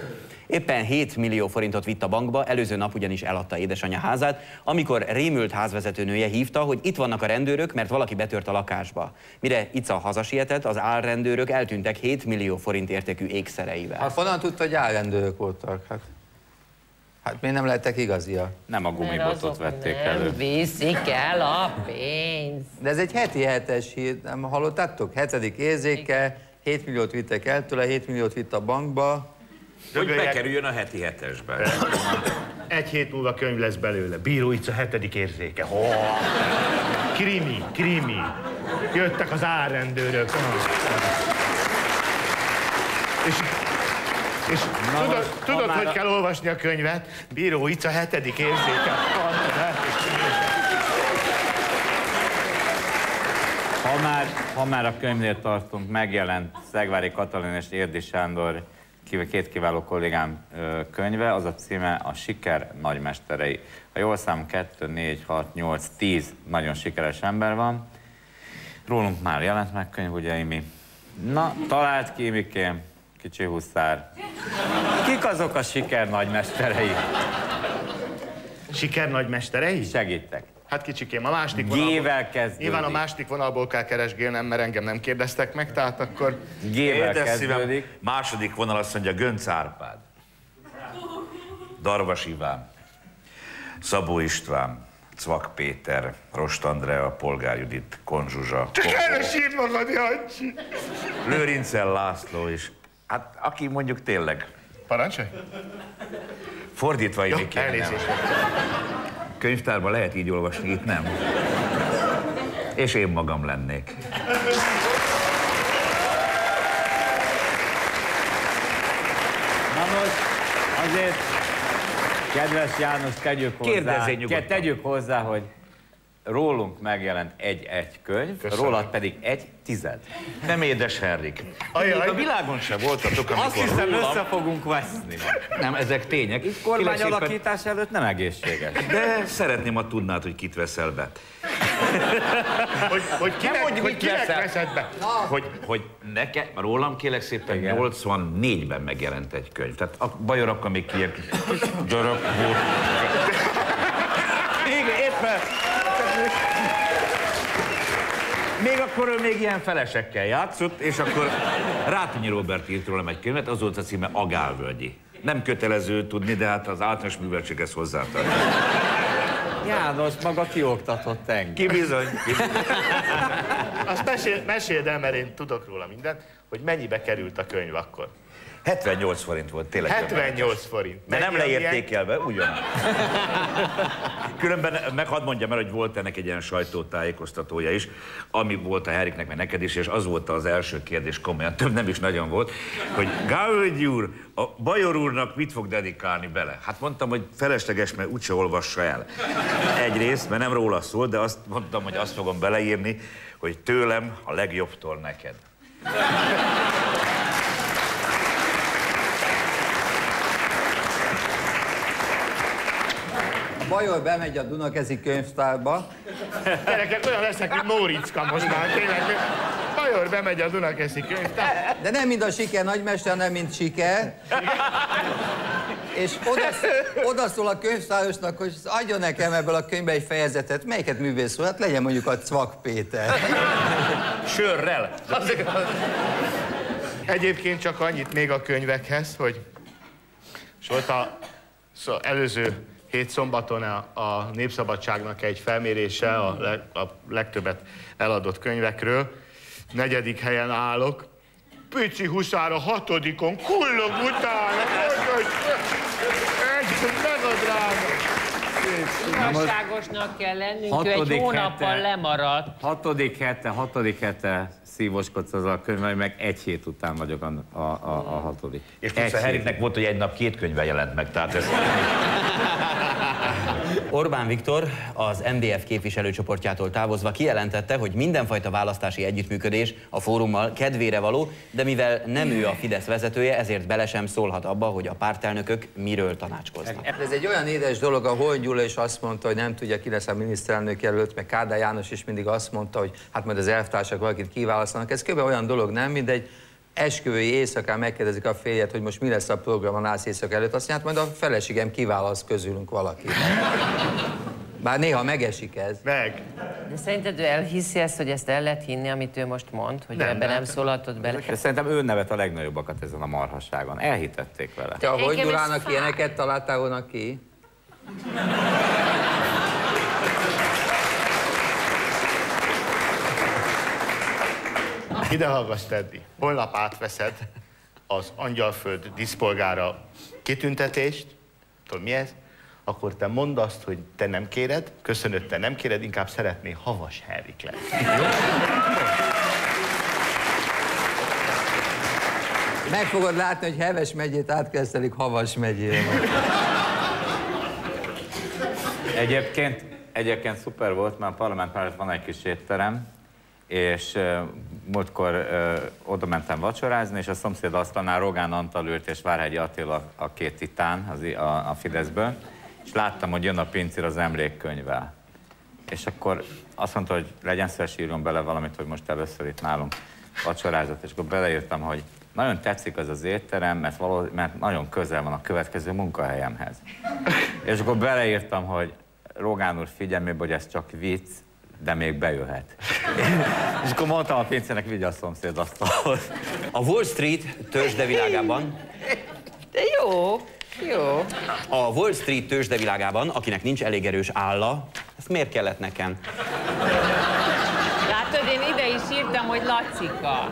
Éppen 7 millió forintot vitt a bankba, előző nap ugyanis eladta édesanyja házát, amikor rémült házvezetőnője hívta, hogy itt vannak a rendőrök, mert valaki betört a lakásba. Mire Ica hazasietett, az álrendőrök eltűntek 7 millió forint értékű ékszereivel. Hát honnan tudta, hogy állrendőrök voltak? Hát, hát miért nem lehettek igazia? Nem a gumibotot vették nem elő. viszik el a pénzt. De ez egy heti hetes hír, nem hallottátok? Hetedik érzéke, 7 milliót vittek el tőle, 7 milliót vitt a bankba. Hogy bekerüljön a heti hetesbe. Egy hét múlva könyv lesz belőle. Bíró Ica hetedik érzéke. Ho! Krimi, krimi. Jöttek az árrendőrök. És, és Na tudod, most, tudod hogy a- kell olvasni a könyvet? Bíró Ica hetedik érzéke. Ha már, ha már a könyvnél tartunk, megjelent Szegvári Katalin és Érdi Sándor két kiváló kollégám könyve, az a címe A siker nagymesterei. Ha jól szám, 2, 4, 6, 8, 10 nagyon sikeres ember van. Rólunk már jelent meg könyv, ugye Imi? Na, talált ki Imikém, kicsi huszár. Kik azok a siker nagymesterei? Siker nagymesterei? Segítek. Hát kicsikém, a második vonalból... G-vel kezdődik. Nyilván a második vonalból kell keresgélnem, mert engem nem kérdeztek meg, tehát akkor... G-vel Édes szívem, kezdődik. második vonal azt mondja Gönc Árpád. Darvas Iván. Szabó István. Cvak Péter, Rost Andrea, Polgár Judit, Konzsuzsa, Csak erre sírd magad, Jancsi! Lőrincel László is. Hát aki mondjuk tényleg Parancsolj! fordítva illik kéne, elnézést. Könyvtárban lehet így olvasni, itt nem. És én magam lennék. Na most azért, kedves János, tegyük hozzá, Kérdezzél nyugodtan. tegyük hozzá, hogy rólunk megjelent egy-egy könyv, Köszönöm. rólad pedig egy tized. Nem édes Henrik. Ajaj. Még a világon sem voltatok, amikor Azt hiszem, rólam... össze fogunk veszni. Nem, ezek tények. Itt Kérlek szépen- kormányalakítás előtt nem egészséges. De szeretném, ha tudnád, hogy kit veszel be. Hogy, hogy kinek, mondjuk, hogy kinek leszel. veszed be? Hogy, hogy nekem, rólam kérlek szépen Igen. 84-ben megjelent egy könyv. Tehát a Bajor akkor még ilyen kis gyarap volt. Még éppen... Még akkor ő még ilyen felesekkel játszott, és akkor Rátonyi Robert írt rólam egy könyvet, az volt a címe Agálvölgyi. Nem kötelező tudni, de hát az általános műveltséghez hozzátartozik. János maga kioktatott engem. Ki bizony, ki bizony. Azt mesél, meséld el, mert én tudok róla mindent, hogy mennyibe került a könyv akkor. 78 forint volt, tényleg. 78 forint. De nem leértékelve, ugyan. Különben meg hadd mondjam el, hogy volt ennek egy ilyen sajtótájékoztatója is, ami volt a Heriknek, meg neked is, és az volt az első kérdés, komolyan, több nem is nagyon volt, hogy Gávögy úr, a Bajor úrnak mit fog dedikálni bele? Hát mondtam, hogy felesleges, mert úgyse olvassa el. Egyrészt, mert nem róla szól, de azt mondtam, hogy azt fogom beleírni, hogy tőlem a legjobbtól neked. Bajor bemegy a Dunakeszi könyvtárba, Gyerekek, olyan lesznek, mint Móriczka most már, tényleg. Bajor bemegy a Dunakeszi könyvtár. de nem mind a siker nagymester, nem mind siker. És oda, oda szól a könyvtárosnak, hogy adjon nekem ebből a könyvbe egy fejezetet. Melyiket művész úr? Hát legyen mondjuk a Cvak Péter. Sörrel. Egyébként csak annyit még a könyvekhez, hogy és volt a szó, előző hét szombaton a, a Népszabadságnak egy felmérése a, leg, a legtöbbet eladott könyvekről. Negyedik helyen állok. Pici huszár a hatodikon, kullog utána. Hogy, hogy, egy, meg a drága. Igazságosnak kell lennünk, ő egy hatodik hónappal hete. lemaradt. Hatodik hete, hatodik hete szívoskodsz az a könyv, meg egy hét után vagyok a, a, a, a hatodik. És plusz a. Heriknek volt, hogy egy nap két könyve jelent meg, tehát ez... Orbán Viktor az MDF képviselőcsoportjától távozva kijelentette, hogy mindenfajta választási együttműködés a fórummal kedvére való, de mivel nem ő a Fidesz vezetője, ezért bele sem szólhat abba, hogy a pártelnökök miről tanácskoznak. Ez egy olyan édes dolog, a Horn Gyula is azt mondta, hogy nem tudja, ki lesz a miniszterelnök jelölt, meg Kádár János is mindig azt mondta, hogy hát majd az elvtársak valakit kiválasztanak. Ez kb. olyan dolog, nem, mint egy esküvői éjszakán megkérdezik a férjet, hogy most mi lesz a program a nász éjszak előtt, azt mondja, hát majd a feleségem kiválaszt közülünk valakit. Bár néha megesik ez. Meg. De szerinted ő elhiszi ezt, hogy ezt el lehet hinni, amit ő most mond, hogy Nem, ebben nem. nem szólhatod bele? De szerintem ő nevet a legnagyobbakat ezen a marhaságon. Elhitették vele. Te Gyulának fáj. ilyeneket találtál volna ki? Ide hallgass, Teddy. Holnap átveszed az Angyalföld diszpolgára kitüntetést, tudod mi ez? Akkor te mondd azt, hogy te nem kéred, köszönöd, te nem kéred, inkább szeretné havas Henrik lenni. Meg fogod látni, hogy Heves megyét átkezdelik Havas megyére. Egyébként, egyébként szuper volt, mert a parlament mellett van egy kis étterem, és uh, múltkor uh, oda mentem vacsorázni, és a szomszéd asztalnál Rogán Antal ült, és Várhegyi Attila a két titán az, a, a Fideszből, és láttam, hogy jön a pincér az emlékkönyvvel. És akkor azt mondta, hogy legyen szíves, írjon bele valamit, hogy most először itt nálunk vacsorázott, és akkor beleírtam, hogy nagyon tetszik az az étterem, mert, való, mert nagyon közel van a következő munkahelyemhez. És akkor beleírtam, hogy Rogán úr figyelmébe, hogy ez csak vicc, de még bejöhet. És akkor mondtam a pincének, vigye a szomszéd asztalhoz. A Wall Street tőzsdevilágában De jó, jó. A Wall Street tőzsdevilágában, akinek nincs elég erős álla, ezt miért kellett nekem? Látod, én ide is írtam, hogy Lacika.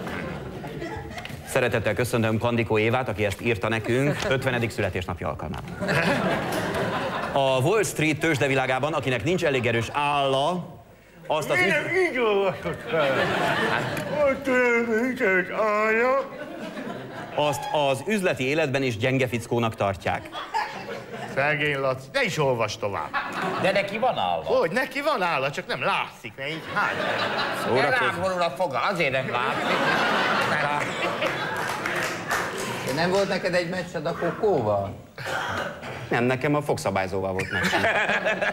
Szeretettel köszöntöm Kandikó Évát, aki ezt írta nekünk 50. születésnapja alkalmával. A Wall Street tőzsdevilágában, akinek nincs elég erős álla, azt az, üz- Így olvasod fel. Ott nincs egy alja. azt az üzleti életben is gyenge fickónak tartják. Szegény Laci, ne is olvas tovább. De neki van állva. Hogy neki van álla, csak nem látszik, mert így hány. Rám vonul a foga, azért nem látszik. De nem volt neked egy meccsed a Kokóval? Nem, nekem a fogszabályzóval volt meg.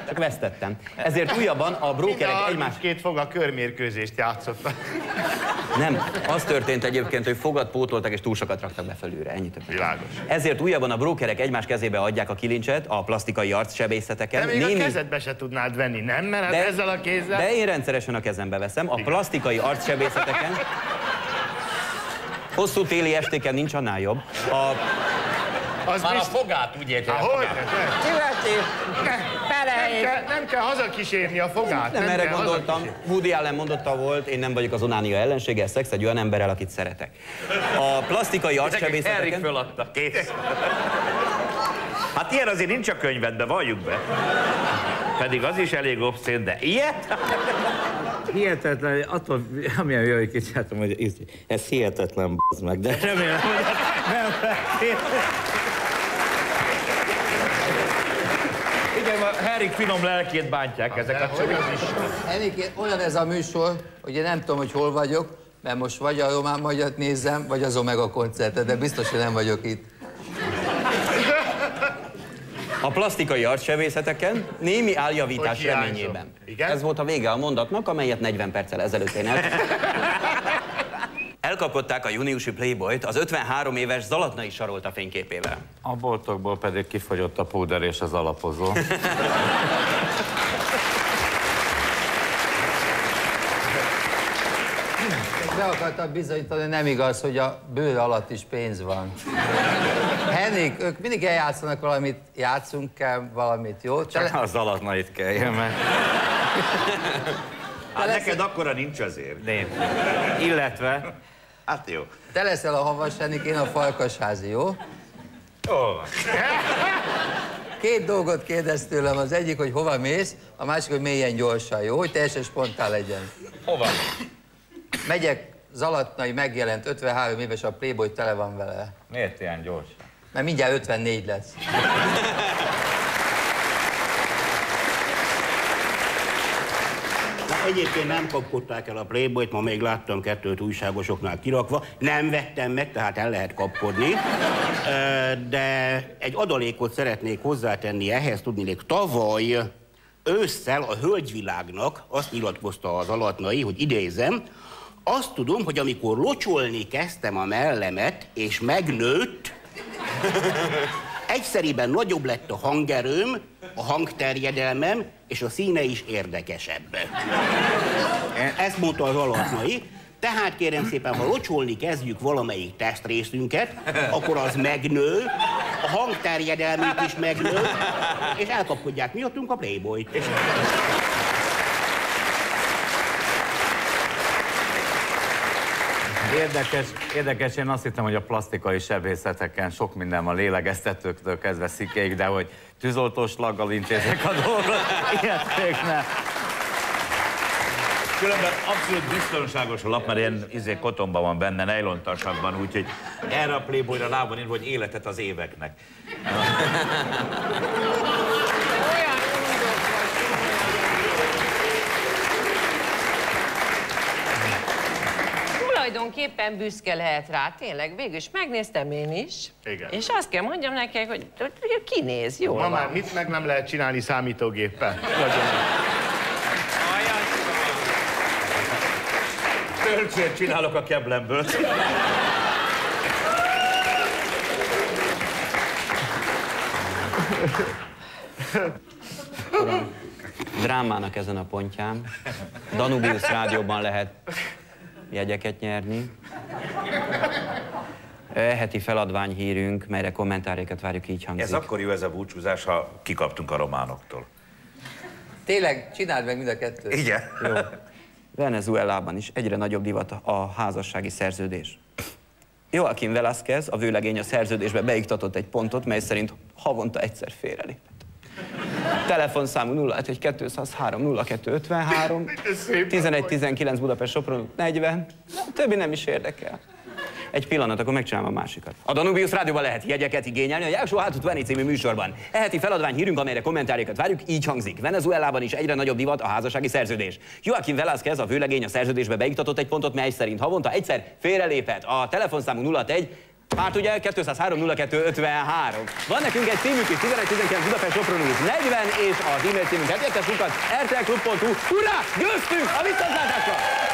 Csak vesztettem. Ezért újabban a brókerek egymás... két fog a körmérkőzést játszottak. Nem, az történt egyébként, hogy fogat pótoltak és túl sokat raktak be felülre. Ennyi több. Világos. Ezért újabban a brókerek egymás kezébe adják a kilincset a plastikai De arcsebészeteken. még a kezedbe se tudnád venni, nem? Mert de, ezzel a kézzel... De én rendszeresen a kezembe veszem. A plastikai arcsebészeteken Hosszú téli estéken nincs annál jobb. A Az Már a bizt- fogát úgy érti. Há, hogy? Nyugati, Nem kell, nem kell hazakísérni a fogát. Nem erre kell gondoltam. Woody Allen mondotta volt, én nem vagyok az onánia ellensége, ez szex egy olyan emberrel, akit szeretek. A plastikai Henrik arcsebészeteken... föladta, kész. Hát ilyen azért nincs a könyvedben, valljuk be. Pedig az is elég obszén, de ilyet? Hihetetlen, attól, amilyen jól, hogy kicsináltam, hogy ez, ez hihetetlen b***z meg, de remélem, hogy nem Igen, a Henrik finom lelkét bántják ezek a csomók. Henrik, olyan ez a műsor, hogy én nem tudom, hogy hol vagyok, mert most vagy a Román Magyat nézem, vagy az Omega koncertet, de biztos, hogy nem vagyok itt. A plastikai arcsebészeteken némi áljavítás reményében. Igen? Ez volt a vége a mondatnak, amelyet 40 perccel ezelőtt én el... Elkapkodták a júniusi Playboyt az 53 éves Zalatnai Sarolta fényképével. A boltokból pedig kifogyott a púder és az alapozó. Be akartam bizonyítani, nem igaz, hogy a bőr alatt is pénz van. Henrik, ők mindig eljátszanak valamit, játszunk kell valamit, jó? Te Csak az alatnait kell, igen, mert Hát neked akkora nincs azért. Én. Illetve Hát jó. Te leszel a havas Henrik, én a farkasházi, jó? Jó van. Két dolgot kérdez tőlem, az egyik, hogy hova mész, a másik, hogy mélyen gyorsan, jó? Hogy teljesen spontán legyen. Hova? Megyek, Zalatnai megjelent, 53 éves, a Playboy tele van vele. miért ilyen gyors? Mert mindjárt 54 lesz. Na, egyébként nem kapkodták el a Playboyt, ma még láttam kettőt újságosoknál kirakva. Nem vettem meg, tehát el lehet kapkodni. De egy adalékot szeretnék hozzátenni ehhez, tudnék, tavaly ősszel a hölgyvilágnak azt nyilatkozta az alatnai, hogy idézem, azt tudom, hogy amikor locsolni kezdtem a mellemet, és megnőtt, Egyszeriben nagyobb lett a hangerőm, a hangterjedelmem, és a színe is érdekesebb. Ezt mondta az alatnai. Tehát kérem szépen, ha locsolni kezdjük valamelyik testrészünket, akkor az megnő, a hangterjedelmünk is megnő, és elkapkodják miattunk a Playboyt. Érdekes, érdekes, én azt hittem, hogy a plastikai sebészeteken sok minden van lélegeztetőktől kezdve szikéig, de hogy tűzoltós slaggal intézek a dolgot, ilyet még ne. Különben abszolút biztonságos a lap, mert ilyen izé, kotonban van benne, nejlontasakban, úgyhogy erre a Playboyra rá van írva, hogy életet az éveknek. Olyan Tulajdonképpen büszke lehet rá, tényleg, végül is megnéztem én is. Igen. És azt kell mondjam nektek, hogy hogy kinéz, jó Ma van. már mit meg nem lehet csinálni számítógéppel? Nagyon. Tölcsért csinálok a keblemből. Drámának ezen a pontján. Danubius rádióban lehet jegyeket nyerni. Heti feladványhírünk, melyre kommentárékat várjuk, így hangzik. Ez akkor jó ez a búcsúzás, ha kikaptunk a románoktól. Tényleg, csináld meg mind a kettőt. Igen? Jó. Venezuelában is egyre nagyobb divat a házassági szerződés. Joaquin Velázquez, a vőlegény a szerződésbe beiktatott egy pontot, mely szerint havonta egyszer félrelépett. Telefonszámú 0 203 0253 11 19 Budapest Sopron 40. A többi nem is érdekel. Egy pillanat, akkor megcsinálom a másikat. A Danubius rádióban lehet jegyeket igényelni a Jáksó Hátut Venni című műsorban. Eheti feladvány hírünk, amelyre kommentárikat várjuk, így hangzik. Venezuelában is egyre nagyobb divat a házassági szerződés. Joaquin Velázquez, a vőlegény a szerződésbe beiktatott egy pontot, mely szerint havonta egyszer félrelépett. A telefonszámú 061 Hát ugye 203 02 53. Van nekünk egy címünk is, 11 19 Budapest Sopron út 40, és az e-mail címünk 7 rtlklub.hu. Hurrá! Győztünk a viszontlátásra!